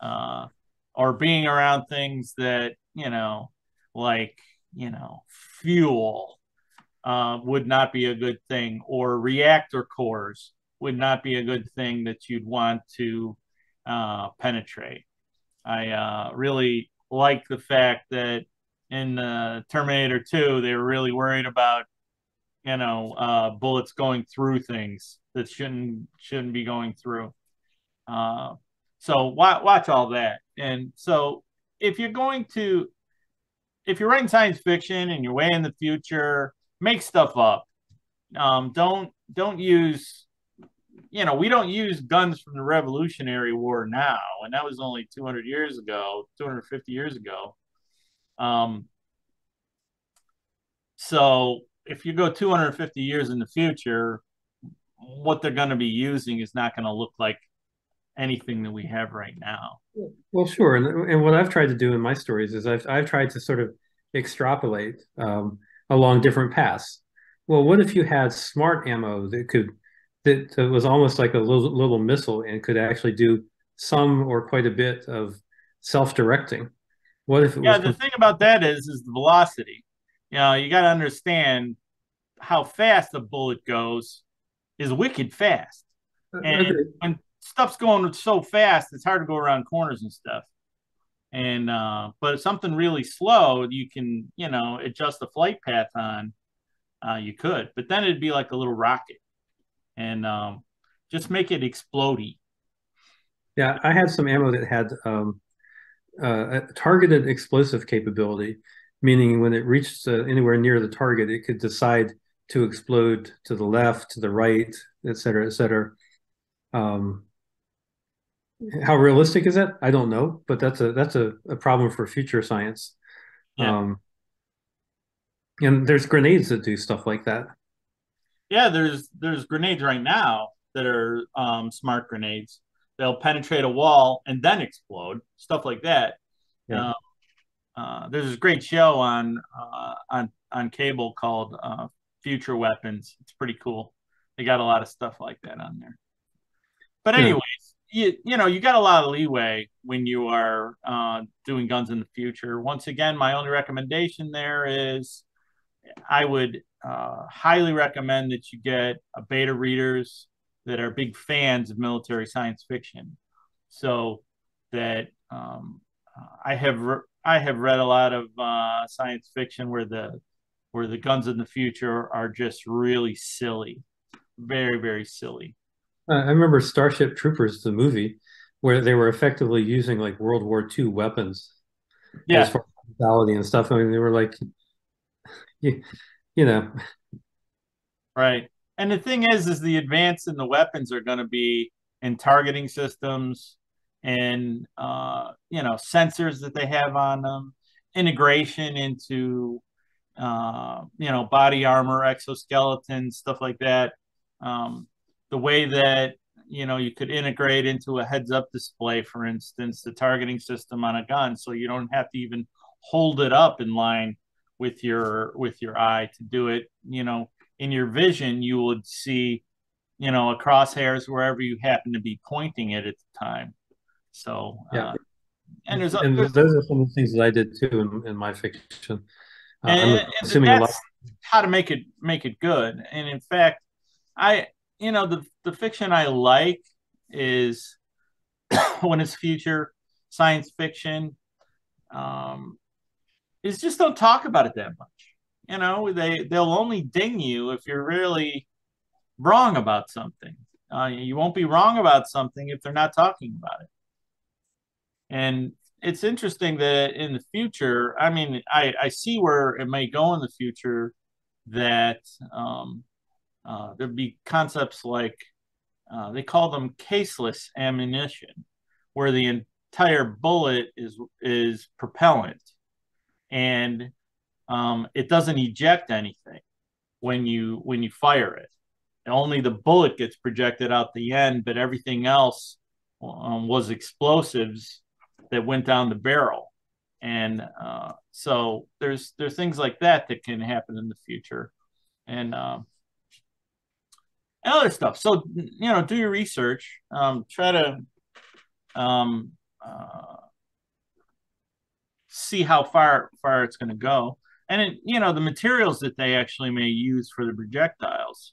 Uh, or being around things that you know, like you know, fuel uh, would not be a good thing, or reactor cores would not be a good thing that you'd want to uh, penetrate. I uh, really like the fact that in uh, Terminator 2, they were really worried about, you know, uh, bullets going through things that shouldn't shouldn't be going through. Uh, so watch, watch all that. And so if you're going to, if you're writing science fiction and you're way in the future, make stuff up. Um, don't don't use you know, we don't use guns from the Revolutionary War now, and that was only 200 years ago, 250 years ago. Um, so if you go 250 years in the future, what they're going to be using is not going to look like anything that we have right now. Well, sure, and, and what I've tried to do in my stories is I've I've tried to sort of extrapolate um, along different paths. Well, what if you had smart ammo that could that was almost like a little, little missile and could actually do some or quite a bit of self-directing. What if? yeah, the thing about that is, is the velocity. You know, you got to understand how fast a bullet goes is wicked fast, uh, and okay. when stuff's going so fast, it's hard to go around corners and stuff. And uh, but if something really slow, you can you know adjust the flight path on. Uh, you could, but then it'd be like a little rocket and um, just make it explodey. Yeah, I had some ammo that had um, uh, a targeted explosive capability, meaning when it reached uh, anywhere near the target, it could decide to explode to the left, to the right, et cetera, et cetera. Um, how realistic is that? I don't know, but that's a that's a, a problem for future science. Yeah. Um, and there's grenades that do stuff like that yeah, there's there's grenades right now that are um, smart grenades. They'll penetrate a wall and then explode. Stuff like that. Yeah. Um, uh, there's this great show on uh, on on cable called uh, Future Weapons. It's pretty cool. They got a lot of stuff like that on there. But anyways, yeah. you you know you got a lot of leeway when you are uh, doing guns in the future. Once again, my only recommendation there is I would uh, highly recommend that you get a beta readers that are big fans of military science fiction, so that um, I have re- I have read a lot of uh, science fiction where the where the guns in the future are just really silly, very very silly. I remember Starship Troopers, the movie, where they were effectively using like World War II weapons. Yeah. As far as and stuff. I mean, they were like, you, you know. Right. And the thing is, is the advance in the weapons are going to be in targeting systems and, uh, you know, sensors that they have on them, integration into, uh, you know, body armor, exoskeleton, stuff like that. Um, the way that you know you could integrate into a heads up display for instance the targeting system on a gun so you don't have to even hold it up in line with your with your eye to do it you know in your vision you would see you know a crosshairs wherever you happen to be pointing it at the time so yeah uh, and there's, and there's, those are some of the things that I did too in, in my fiction. Uh, and, I'm assuming a lot. How to make it make it good, and in fact, I you know the the fiction I like is when it's future science fiction. Um, is just don't talk about it that much. You know, they they'll only ding you if you're really wrong about something. Uh, you won't be wrong about something if they're not talking about it. And it's interesting that in the future, I mean, I, I see where it may go in the future that um, uh, there'd be concepts like uh, they call them caseless ammunition, where the entire bullet is is propellant, and um, it doesn't eject anything when you when you fire it. only the bullet gets projected out the end, but everything else um, was explosives that went down the barrel. And uh, so there's there's things like that that can happen in the future, and um, other stuff. So you know, do your research. Um, try to um, uh, see how far far it's going to go, and it, you know the materials that they actually may use for the projectiles.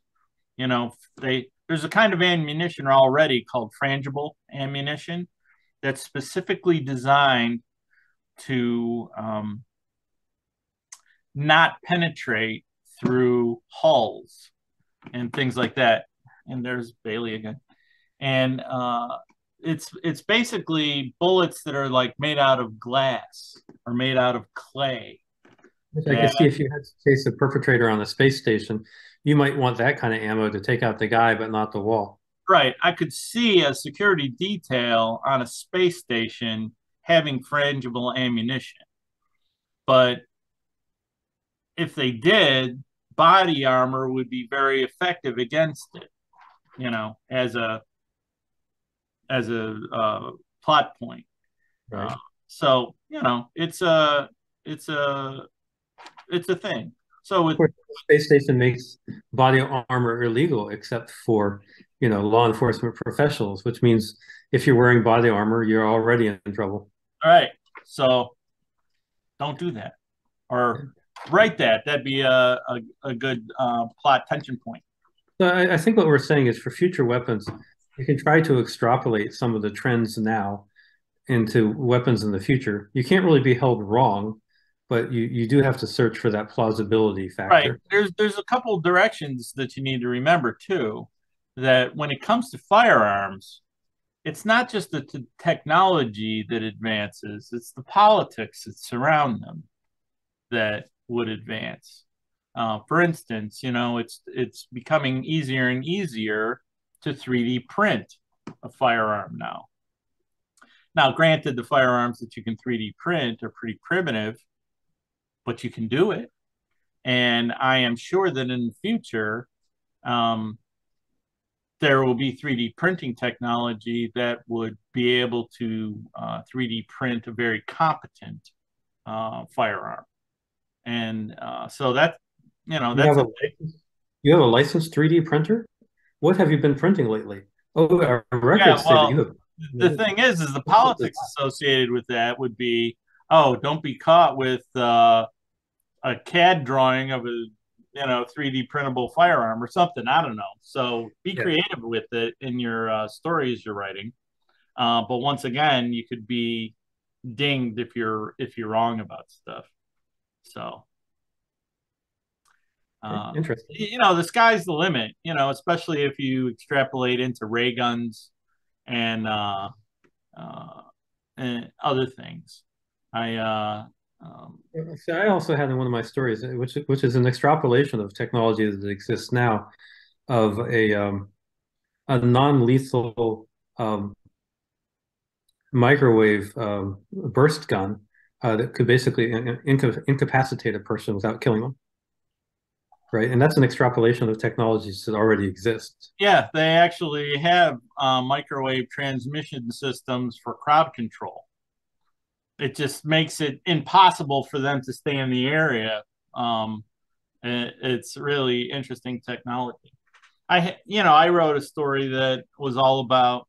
You know, they there's a kind of ammunition already called frangible ammunition that's specifically designed to um, not penetrate through hulls and things like that. And there's Bailey again. And uh, it's it's basically bullets that are like made out of glass or made out of clay. I can see if you had to chase a perpetrator on a space station, you might want that kind of ammo to take out the guy, but not the wall. Right. I could see a security detail on a space station having frangible ammunition. But if they did, body armor would be very effective against it, you know, as a as a uh, plot point. Right. Uh, so you know, it's a it's a it's a thing. So with space station makes body armor illegal except for you know law enforcement professionals, which means if you're wearing body armor, you're already in trouble. All right. So don't do that. Or write that. That'd be a, a, a good uh, plot tension point. So I, I, think what we're saying is for future weapons, you can try to extrapolate some of the trends now into weapons in the future. You can't really be held wrong, but you, you do have to search for that plausibility factor. Right. There's there's a couple directions that you need to remember too. That when it comes to firearms, it's not just the t- technology that advances; it's the politics that surround them that would advance. Uh, for instance, you know, it's it's becoming easier and easier to 3D print a firearm now. Now, granted, the firearms that you can 3D print are pretty primitive, but you can do it. And I am sure that in the future, um, there will be 3D printing technology that would be able to uh, 3D print a very competent uh, firearm and uh, so that you know that's you have, a, you have a licensed 3D printer. What have you been printing lately? Oh, our records yeah, well, you have. The thing is, is the politics associated with that would be, oh, don't be caught with uh, a CAD drawing of a you know 3D printable firearm or something. I don't know. So be yeah. creative with it in your uh, stories you're writing. Uh, but once again, you could be dinged if you're if you're wrong about stuff. So uh, Interesting. You know, the sky's the limit. You know, especially if you extrapolate into ray guns and uh, uh, and other things. I uh, um, so I also had in one of my stories, which which is an extrapolation of technology that exists now, of a um, a non-lethal um, microwave um, burst gun uh, that could basically inca incapacitate a person without killing them right? And that's an extrapolation of technologies that already exist. Yeah, they actually have uh, microwave transmission systems for crowd control. It just makes it impossible for them to stay in the area. Um, it, it's really interesting technology. I, you know, I wrote a story that was all about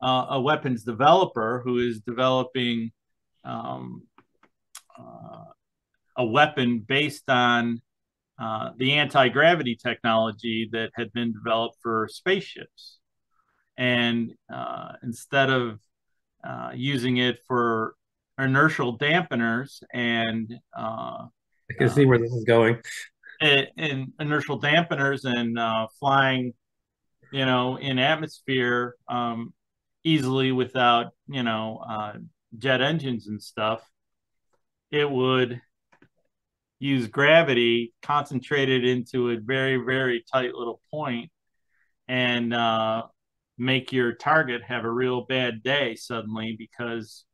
uh, a weapons developer who is developing um, uh, a weapon based on uh, the anti gravity technology that had been developed for spaceships. And uh, instead of uh, using it for inertial dampeners and uh, I can see where this is going. In inertial dampeners and uh, flying, you know, in atmosphere um, easily without, you know, jet engines and stuff, it would use gravity concentrated into a very very tight little point and uh, make your target have a real bad day suddenly because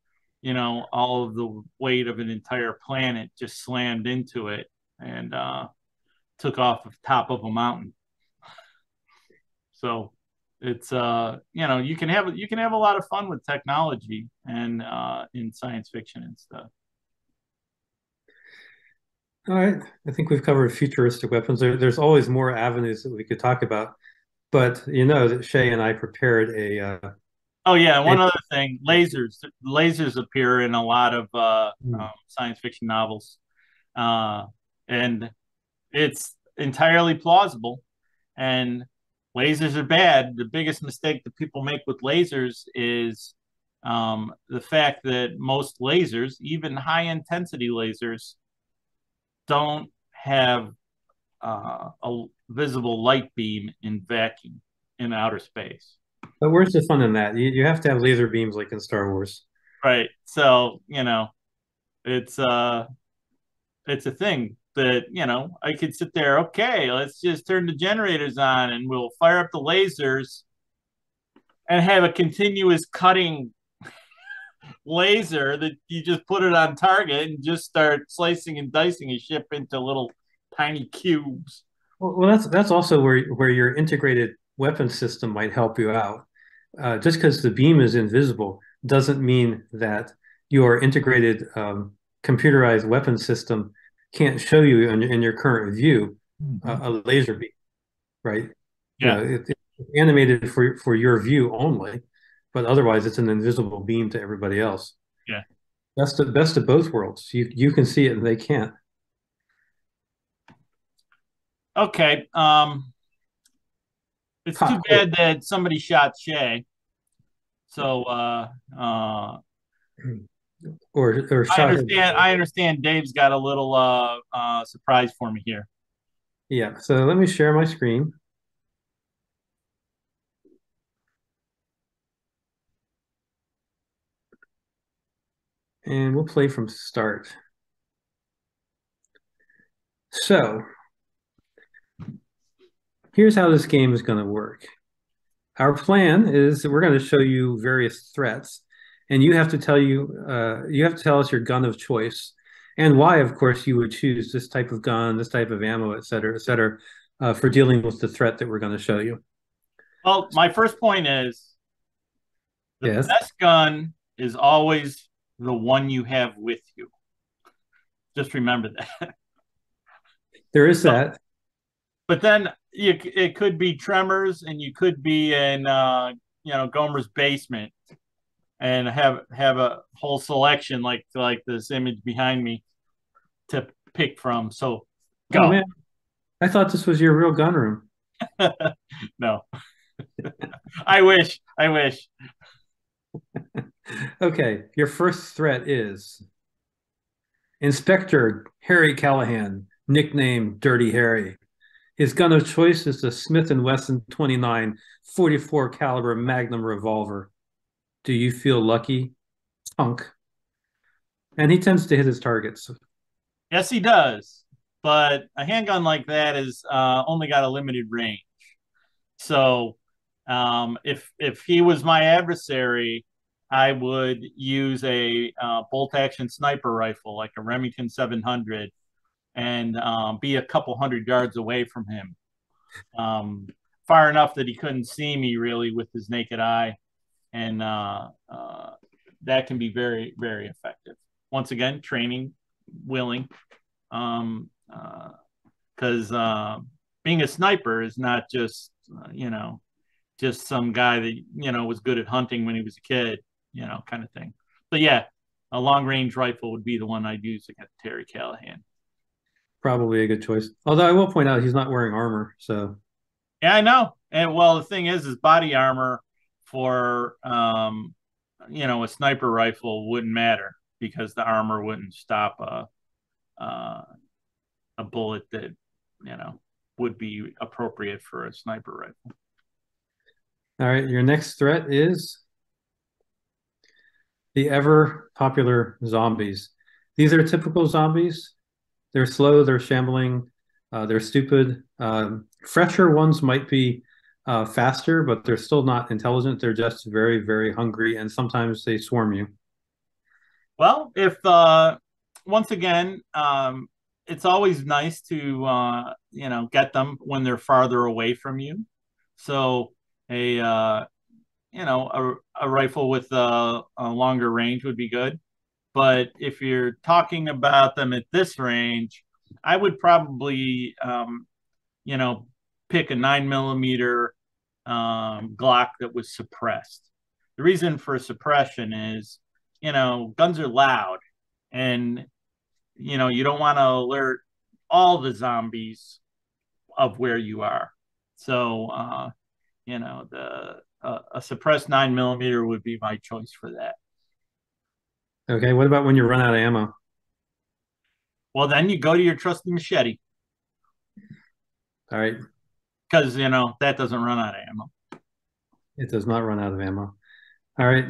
you know all of the weight of an entire planet just slammed into it and uh, took off the top of a mountain. So it's uh you know you can have you can have a lot of fun with technology and uh in science fiction and stuff all right. I think we've covered futuristic weapons. There, there's always more avenues that we could talk about, but you know that Shay and I prepared a. Uh, oh yeah, one a, other thing: lasers. Lasers appear in a lot of uh, hmm. um, science fiction novels, uh, and it's entirely plausible. And lasers are bad. The biggest mistake that people make with lasers is um, the fact that most lasers, even high intensity lasers, don't have uh, a visible light beam in vacuum in outer space. But where's the fun in that? You, you have to have laser beams like in Star Wars. Right. So, you know, it's uh it's a thing that, you know, I could sit there, okay, let's just turn the generators on and we'll fire up the lasers and have a continuous cutting laser that you just put it on target and just start slicing and dicing a ship into little tiny cubes. Well, well that's that's also where where your integrated weapon system might help you out. Uh, just because the beam is invisible doesn't mean that your integrated um, computerized weapon system can't show you in, in your current view mm-hmm. a, a, laser beam, right? Yeah, you know, it, it's animated for for your view only but otherwise it's an invisible beam to everybody else. Yeah. Best of best of both worlds. You you can see it and they can't. Okay. Um it's too bad that somebody shot Shay. So uh uh or or I understand I understand Dave's got a little uh uh surprise for me here. Yeah, so let me share my screen. And we'll play from start. So here's how this game is going to work. Our plan is we're going to show you various threats, and you have to tell you uh, you have to tell us your gun of choice and why, of course, you would choose this type of gun, this type of ammo, et cetera, et cetera, uh, for dealing with the threat that we're going to show you. Well, my first point is the yes. best gun is always the one you have with you. Just remember that. There is that. But then you, it could be Tremors, and you could be in uh, you know Gummer's basement, and have have a whole selection like like this image behind me to pick from. So go. Oh, man. I thought this was your real gun room. no. I wish. I wish. Okay, your first threat is Inspector Harry Callahan, nicknamed Dirty Harry. His gun of choice is the Smith & Wesson 29 44 caliber Magnum revolver. Do you feel lucky? Punk. And he tends to hit his targets. Yes, he does. But a handgun like that is uh, only got a limited range. So um, if if he was my adversary, I would use a uh, bolt action sniper rifle like a Remington 700 and um, be a couple hundred yards away from him, um, far enough that he couldn't see me really with his naked eye, and uh, uh, that can be very very effective. Once again, training, willing, because um, uh, being a sniper is not just uh, you know just some guy that you know was good at hunting when he was a kid, you know, kind of thing. But yeah, a long range rifle would be the one I'd use against Terry Callahan. Probably a good choice. Although I will point out he's not wearing armor, so yeah, I know. And well, the thing is, his body armor for um, you know a sniper rifle wouldn't matter because the armor wouldn't stop a uh, a bullet that you know would be appropriate for a sniper rifle. All right, your next threat is the ever popular zombies. These are typical zombies. They're slow, they're shambling, uh, they're stupid. Um, fresher ones might be uh, faster, but they're still not intelligent. They're just very, very hungry, and sometimes they swarm you. Well, if uh, once again, um, it's always nice to uh, you know get them when they're farther away from you. So a uh, you know a, a rifle with a, a longer range would be good. But if you're talking about them at this range, I would probably, um, you know, pick a nine millimeter um, Glock that was suppressed. The reason for suppression is, you know, guns are loud, and you know you don't want to alert all the zombies of where you are. So, uh, you know, the uh, a suppressed nine millimeter would be my choice for that. Okay, what about when you run out of ammo? Well, then you go to your trusty machete. All right. Because, you know, that doesn't run out of ammo. It does not run out of ammo. All right.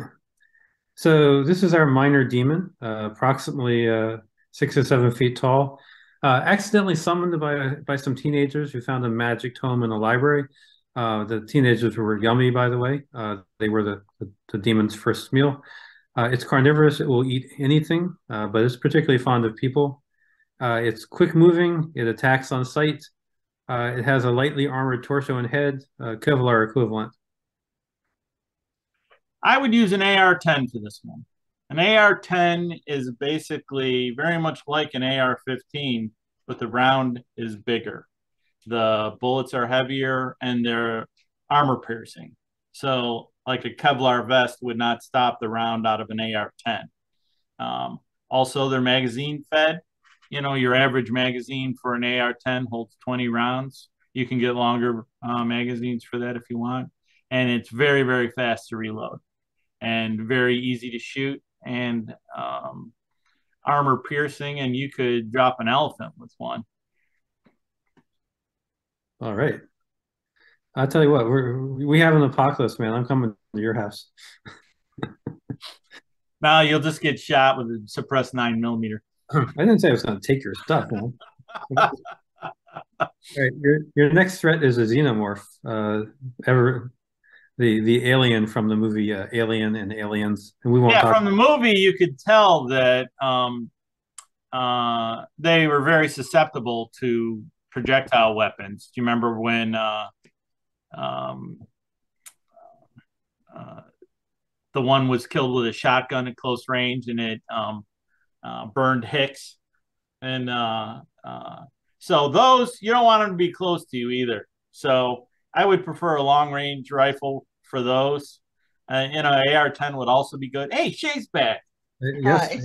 So this is our minor demon, uh, approximately uh, six or seven feet tall. Uh, accidentally summoned by by some teenagers who found a magic tome in a library. Uh, the teenagers were yummy, by the way. Uh, they were the, the, the demon's first meal. Uh, it's carnivorous. It will eat anything, uh, but it's particularly fond of people. Uh, it's quick moving. It attacks on sight. Uh, it has a lightly armored torso and head, Kevlar equivalent. I would use an AR-10 for this one. An AR-10 is basically very much like an AR-15, but the round is bigger. The bullets are heavier and they're armor piercing. So like a Kevlar vest would not stop the round out of an AR-10. Um, also, they're magazine fed. You know, your average magazine for an AR-10 holds 20 rounds. You can get longer uh, magazines for that if you want. And it's very, very fast to reload and very easy to shoot and um, armor piercing. And you could drop an elephant with one. All right. I'll tell you what, we're, we have an apocalypse, man. I'm coming to your house. now you'll just get shot with a suppressed nine millimeter. I didn't say I was going to take your stuff, man. All right, your your next threat is a xenomorph. Uh, ever the the alien from the movie uh, Alien and Aliens, and we won't. Yeah, from the movie, you could tell that um, uh, they were very susceptible to projectile weapons. Do you remember when uh, um, uh, the one was killed with a shotgun at close range, and it um, uh, burned Hicks. And uh, uh, so those you don't want them to be close to you either. So I would prefer a long range rifle for those. Uh, you know, AR-10 would also be good. Hey, Shay's back. Yes,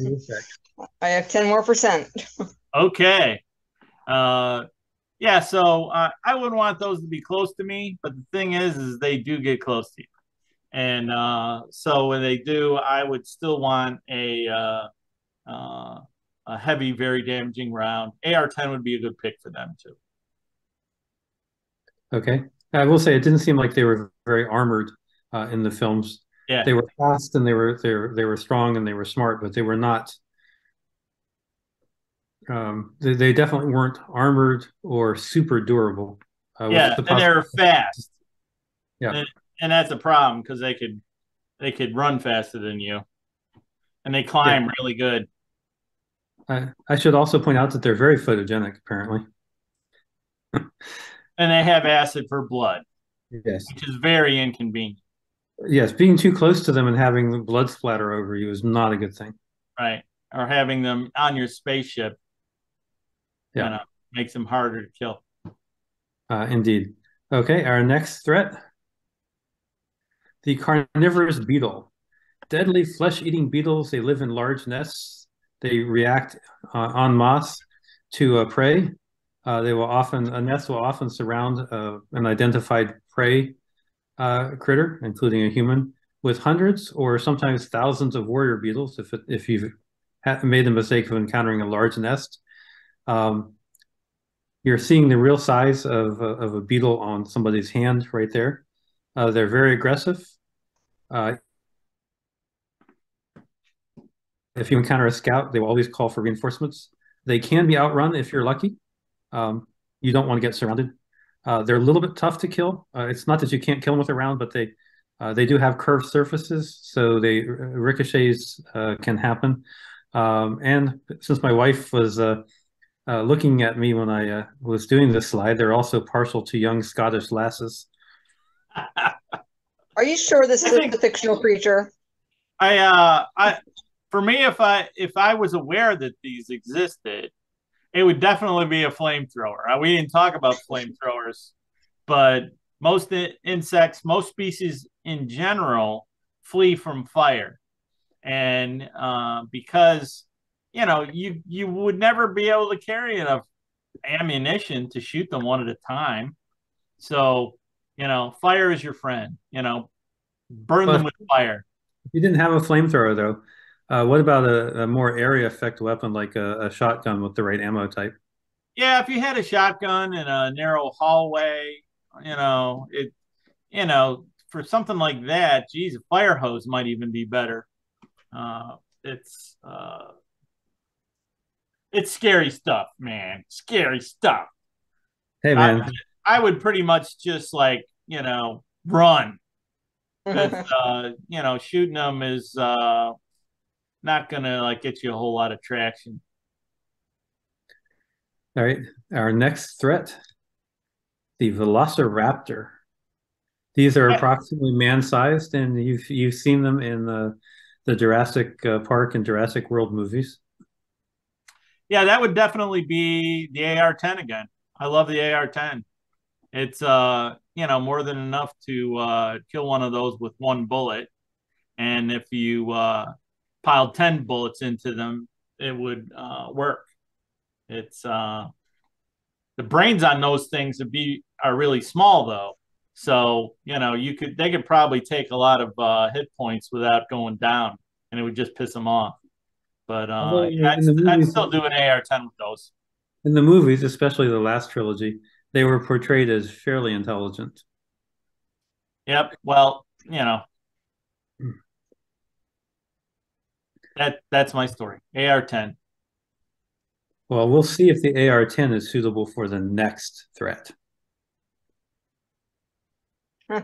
I have ten more percent. okay. Uh, yeah, so uh, I wouldn't want those to be close to me, but the thing is, is they do get close to you, And uh, so when they do, I would still want a uh, uh, a heavy, very damaging round. AR-10 would be a good pick for them too. Okay, I will say it didn't seem like they were very armored uh, in the films. Yeah, they were fast and they were they were they were strong and they were smart, but they were not. Um, they, they definitely weren't armored or super durable. Uh, yeah, the and they're fast. Yeah, and, and that's a problem because they could they could run faster than you, and they climb yeah. really good. I, I should also point out that they're very photogenic, apparently. and they have acid for blood. Yes. Which is very inconvenient. Yes, being too close to them and having the blood splatter over you is not a good thing. Right. Or having them on your spaceship. Yeah. You know, makes them harder to kill. Uh, indeed. Okay, our next threat the carnivorous beetle. Deadly flesh eating beetles, they live in large nests they react uh, en masse to a prey. Uh, they will often a nest will often surround uh, an identified prey uh, critter, including a human, with hundreds or sometimes thousands of warrior beetles. If it, if you've made the mistake of encountering a large nest, um, you're seeing the real size of, of a beetle on somebody's hand right there. Uh, they're very aggressive. Uh, if you encounter a scout, they will always call for reinforcements. They can be outrun if you're lucky. Um, you don't want to get surrounded. Uh, they're a little bit tough to kill. Uh, it's not that you can't kill them with a round, but they uh, they do have curved surfaces, so they ricochets uh, can happen. Um, and since my wife was uh, uh, looking at me when I was doing this slide, they're also partial to young Scottish lasses. Are you sure this is a fictional creature? I uh I for me, if I if I was aware that these existed, it would definitely be a flamethrower. Uh, we didn't talk about flamethrowers, but most insects, most species in general, flee from fire, and uh, because you know you you would never be able to carry enough ammunition to shoot them one at a time. So you know, fire is your friend. You know, burn but them with fire. If you didn't have a flamethrower, though, uh, what about a, a, more area effect weapon like a, a, shotgun with the right ammo type? Yeah, if you had a shotgun in a narrow hallway, you know, it, you know, for something like that, geez, a fire hose might even be better. Uh, it's uh, it's scary stuff, man. Scary stuff. Hey, man. I, I would pretty much just like you know run. uh, you know, shooting them is uh, not gonna like get you a whole lot of traction. All right, our next threat, the Velociraptor. These are approximately man-sized, and you've you've seen them in the the Jurassic uh, Park and Jurassic World movies. Yeah, that would definitely be the AR-10 again. I love the AR-10. It's uh, you know, more than enough to uh, kill one of those with one bullet. And if you uh, piled 10 bullets into them, it would uh, work. It's uh, the brains on those things would be are really small though. So, you know, you could they could probably take a lot of uh, hit points without going down and it would just piss them off. But uh, I'd, movies, I'd still do an AR-10 with those. In the movies, especially the last trilogy, they were portrayed as fairly intelligent. Yep. Well, you know, That that's my story. AR-10. Well, we'll see if the AR-10 is suitable for the next threat. no,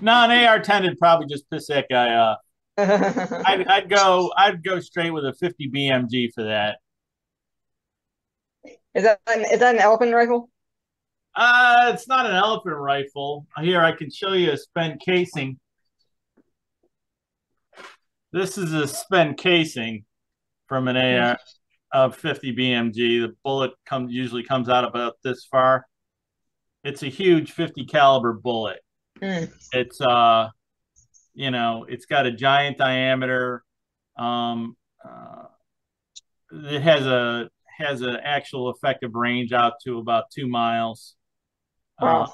an AR-10 would probably just piss that guy off. I'd, I'd go. I'd go straight with a 50 BMG for that. Is that an, is that an elephant rifle? Uh, it's not an elephant rifle. Here, I can show you a spent casing. This is a spent casing from an AR of 50 BMG. The bullet comes usually comes out about this far. It's a huge 50 caliber bullet. Mm. It's uh, you know, it's got a giant diameter. Um, uh, it has a has an actual effective range out to about two miles. Wow. Uh,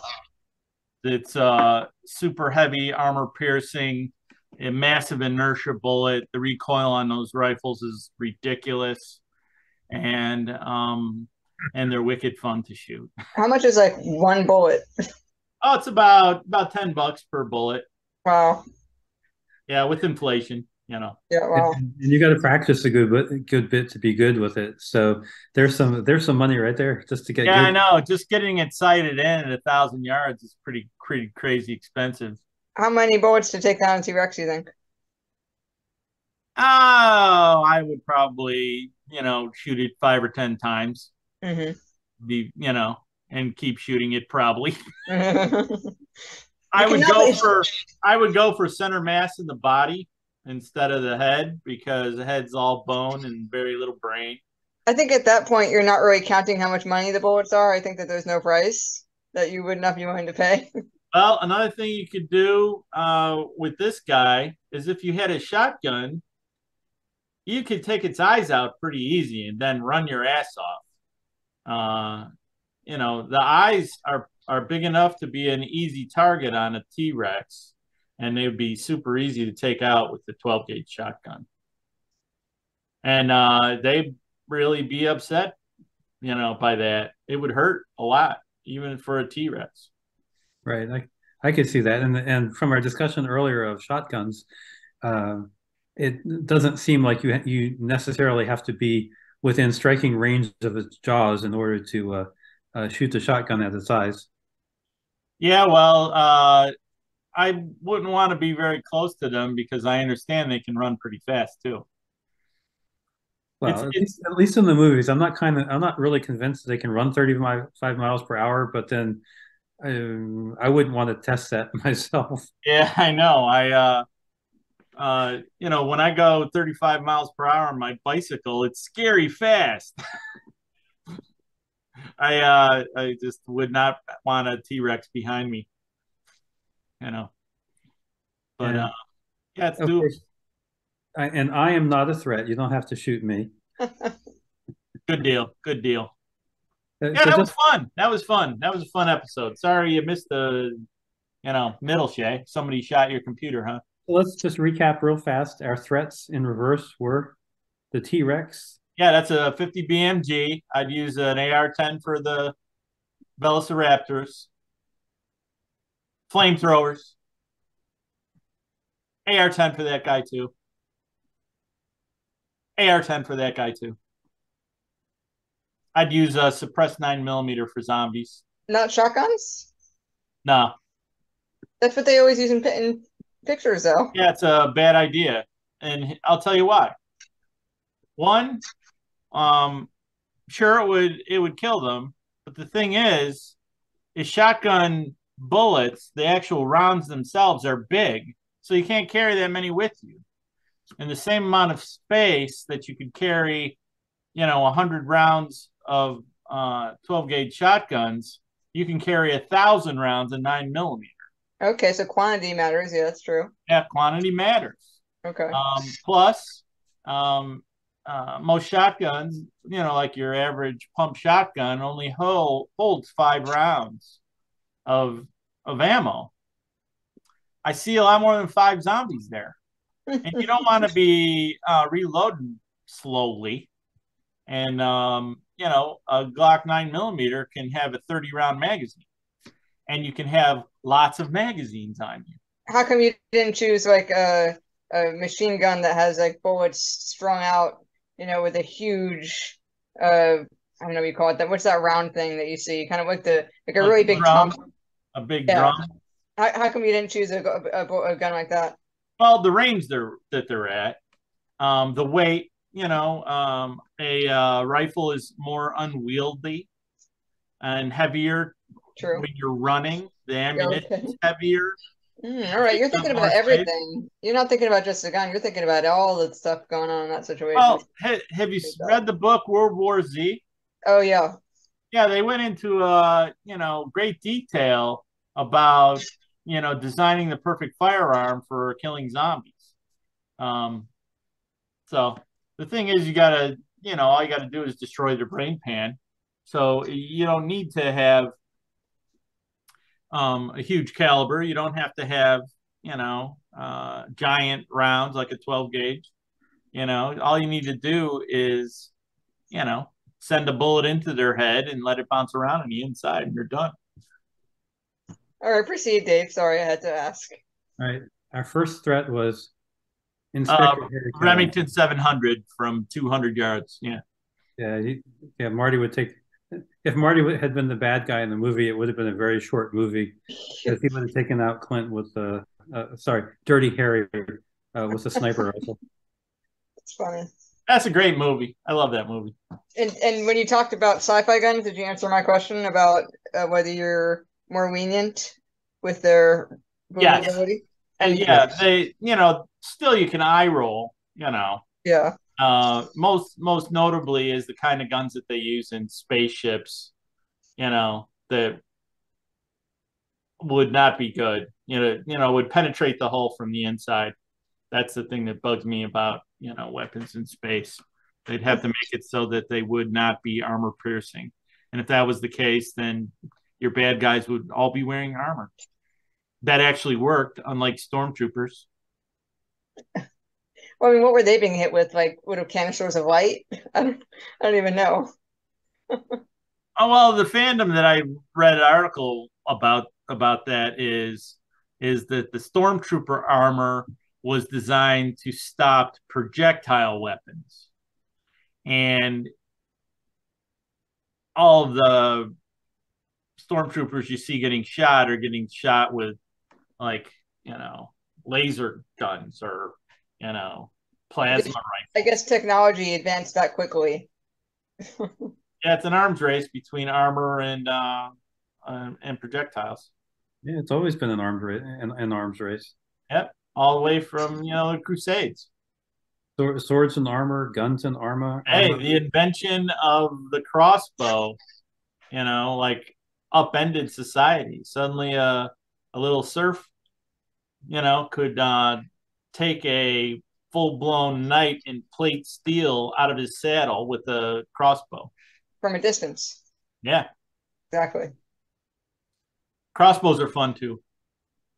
It's uh super heavy, armor piercing, a massive inertia bullet. The recoil on those rifles is ridiculous, and um, and they're wicked fun to shoot. How much is like one bullet? Oh, it's about about ten bucks per bullet. Wow. Yeah, with inflation, you know. Yeah. Wow. And, and you got to practice a good bit, good bit to be good with it. So there's some there's some money right there just to get. Yeah, good. I know. Just getting it sighted in at a thousand yards is pretty pretty crazy expensive. How many bullets to take down a T Rex? You think? Oh, I would probably you know shoot it five or ten times. hmm Be you know and keep shooting it probably. I would go for I would go for center mass in the body instead of the head because the head's all bone and very little brain. I think at that point you're not really counting how much money the bullets are. I think that there's no price that you would not be willing to pay. Well, another thing you could do uh, with this guy is if you had a shotgun, you could take its eyes out pretty easy and then run your ass off. Uh, you know, the eyes are are big enough to be an easy target on a T Rex, and they would be super easy to take out with the 12 gauge shotgun. And uh, they'd really be upset, you know, by that. It would hurt a lot, even for a T Rex. Right. I I could see that. And and from our discussion earlier of shotguns, uh, it doesn't seem like you you necessarily have to be within striking range of its jaws in order to uh, uh, shoot the shotgun at its eyes. Yeah, well, uh, I wouldn't want to be very close to them because I understand they can run pretty fast too. Well, It's- at, it's- least, at least in the movies, I'm not kind of I'm not really convinced that they can run 35 miles per hour. But then um, I wouldn't want to test that myself. Yeah, I know. I, uh, uh, you know, when I go 35 miles per hour on my bicycle, it's scary fast. I, uh, I just would not want a T Rex behind me, you know. But, Yeah. uh, yeah, it's doable. I, and I am not a threat. You don't have to shoot me. Good deal. Good deal. Uh, Yeah, so that was fun. That was fun. That was a fun episode. Sorry you missed the, you know, middle, Shay. Somebody shot your computer, huh? let's just recap real fast. Our threats in reverse were the T Rex, Yeah, that's a 50 BMG. I'd use an AR-10 for the Velociraptors. Flamethrowers. AR-10 for that guy too. AR-10 for that guy too. I'd use a suppressed nine millimeter for zombies. Not shotguns? No, That's what they always use in, in pictures, though. Yeah, it's a bad idea, and I'll tell you why. One, um, sure it would it would kill them, but the thing is, is shotgun bullets, the actual rounds themselves are big, so you can't carry that many with you. In the same amount of space that you could carry, you know, hundred rounds of uh, twelve gauge shotguns, you can carry a thousand rounds of nine millimeter. Okay, so quantity matters. Yeah, that's true. Yeah, quantity matters. Okay. Um, plus, um, uh, most shotguns, you know, like your average pump shotgun, only hold, holds five rounds of of ammo. I see a lot more than five zombies there, and you don't want to be uh, reloading slowly. And um, you know, a Glock nine millimeter can have a thirty round magazine, and you can have lots of magazines on you. How come you didn't choose like a a machine gun that has like bullets strung out, you know, with a huge uh I don't know what you call it that what's that round thing that you see? Kind of like the like a Like really big drum? A big Yeah. drum. How, how come you didn't choose a, a, a gun like that? well the range they're that they're at um the weight you know um a uh, rifle is more unwieldy and heavier True. when you're running the ammunition is heavier Mm, all right, you're thinking about everything. You're not thinking about just the gun. You're thinking about all the stuff going on in that situation. well ha- have you read the book world war z Oh yeah. yeah they went into uh you know great detail about you know designing the perfect firearm for killing zombies um so the thing is you gotta you know all you gotta do is destroy their brain pan so you don't need to have um, a huge caliber. You don't have to have, you know, uh, giant rounds like a 12 gauge. You know, all you need to do is, you know, send a bullet into their head and let it bounce around on the inside, and you're done. All right, proceed, Dave. Sorry, I had to ask. All right. Our first threat was Inspector Uh, Remington 700 from 200 yards. Yeah. Yeah, he, yeah. Marty would take. If Marty had been the bad guy in the movie, it would have been a very short movie. Because he would have taken out Clint with the, uh, sorry, Dirty Harry uh, with the sniper rifle. It's funny. That's a great movie. I love that movie. And and when you talked about sci-fi guns, did you answer my question about uh, whether you're more lenient with their Yes. And yeah, they, you know, still you can eye roll, you know. Yeah. Uh, most most notably is the kind of guns that they use in spaceships, you know, that would not be good. You know, you know, would penetrate the hull from the inside. That's the thing that bugs me about you know weapons in space. They'd have to make it so that they would not be armor piercing, and if that was the case, then your bad guys would all be wearing armor. That actually worked, unlike stormtroopers. Well, I mean, what were they being hit with? Like little canisters of light? I don't, I don't even know. Oh well, the fandom that I read an article about about that is is that the stormtrooper armor was designed to stop projectile weapons, and all the stormtroopers you see getting shot are getting shot with like you know laser guns or you know plasma rifles. I guess technology advanced that quickly. Yeah, it's an arms race between armor and uh, um, and projectiles. Yeah, it's always been an arms race. An, an arms race. Yep, all the way from you know the Crusades. Sword- Swords and armor, guns and armor. Hey, armor. the invention of the crossbow, you know, like upended society. Suddenly, a a little serf, you know, could uh, take a full blown knight in plate steel out of his saddle with a crossbow. From a distance. Yeah, Exactly. crossbows are fun too.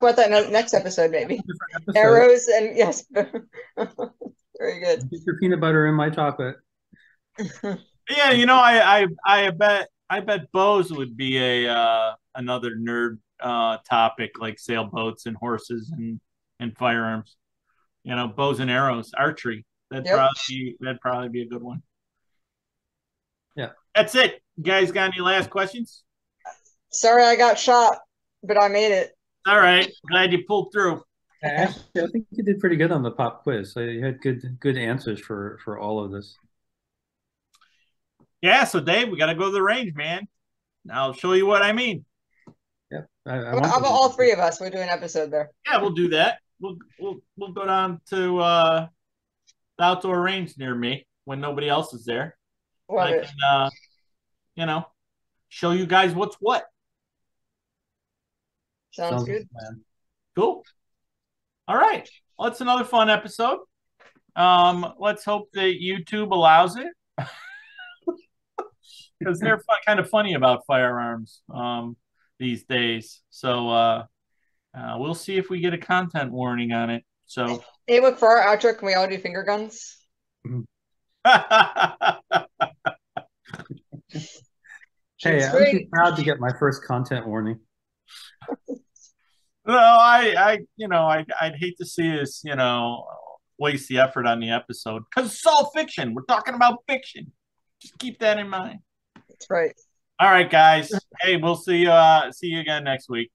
What that next episode, maybe. Episode. Arrows and yes. Very good. Get your peanut butter in my chocolate. Yeah, you know, I I I bet I bet bows would be a uh, another nerd uh, topic like sailboats and horses and and firearms. You know, bows and arrows, archery. That'd Yep. probably be, that'd probably be a good one. Yeah. That's it. You guys got any last questions? Sorry I got shot, but I made it. All right. Glad you pulled through. Actually, I think you did pretty good on the pop quiz. So you had good good answers for for all of this. Yeah, so Dave, we gotta go to the range, man. I'll show you what I mean. Yep. I, I How about all three of us? We'll do an episode there. Yeah, we'll do that. We'll we'll we'll go down to uh the outdoor range near me when nobody else is there. Love I it. can, uh, you know, show you guys what's what. Sounds like a good. plan. Cool. All right. Well, it's another fun episode. Um, let's hope that YouTube allows it because they're kind of funny about firearms um, these days. So uh, uh, we'll see if we get a content warning on it. So Hey, look for our outro. Can we all do finger guns? Hey, I'm too proud to get my first content warning. No, I, I, you know, I, I'd hate to see us, you know, waste the effort on the episode because it's all fiction. We're talking about fiction. Just keep that in mind. That's right. All right, guys. Hey, we'll see you. Uh, see you again next week.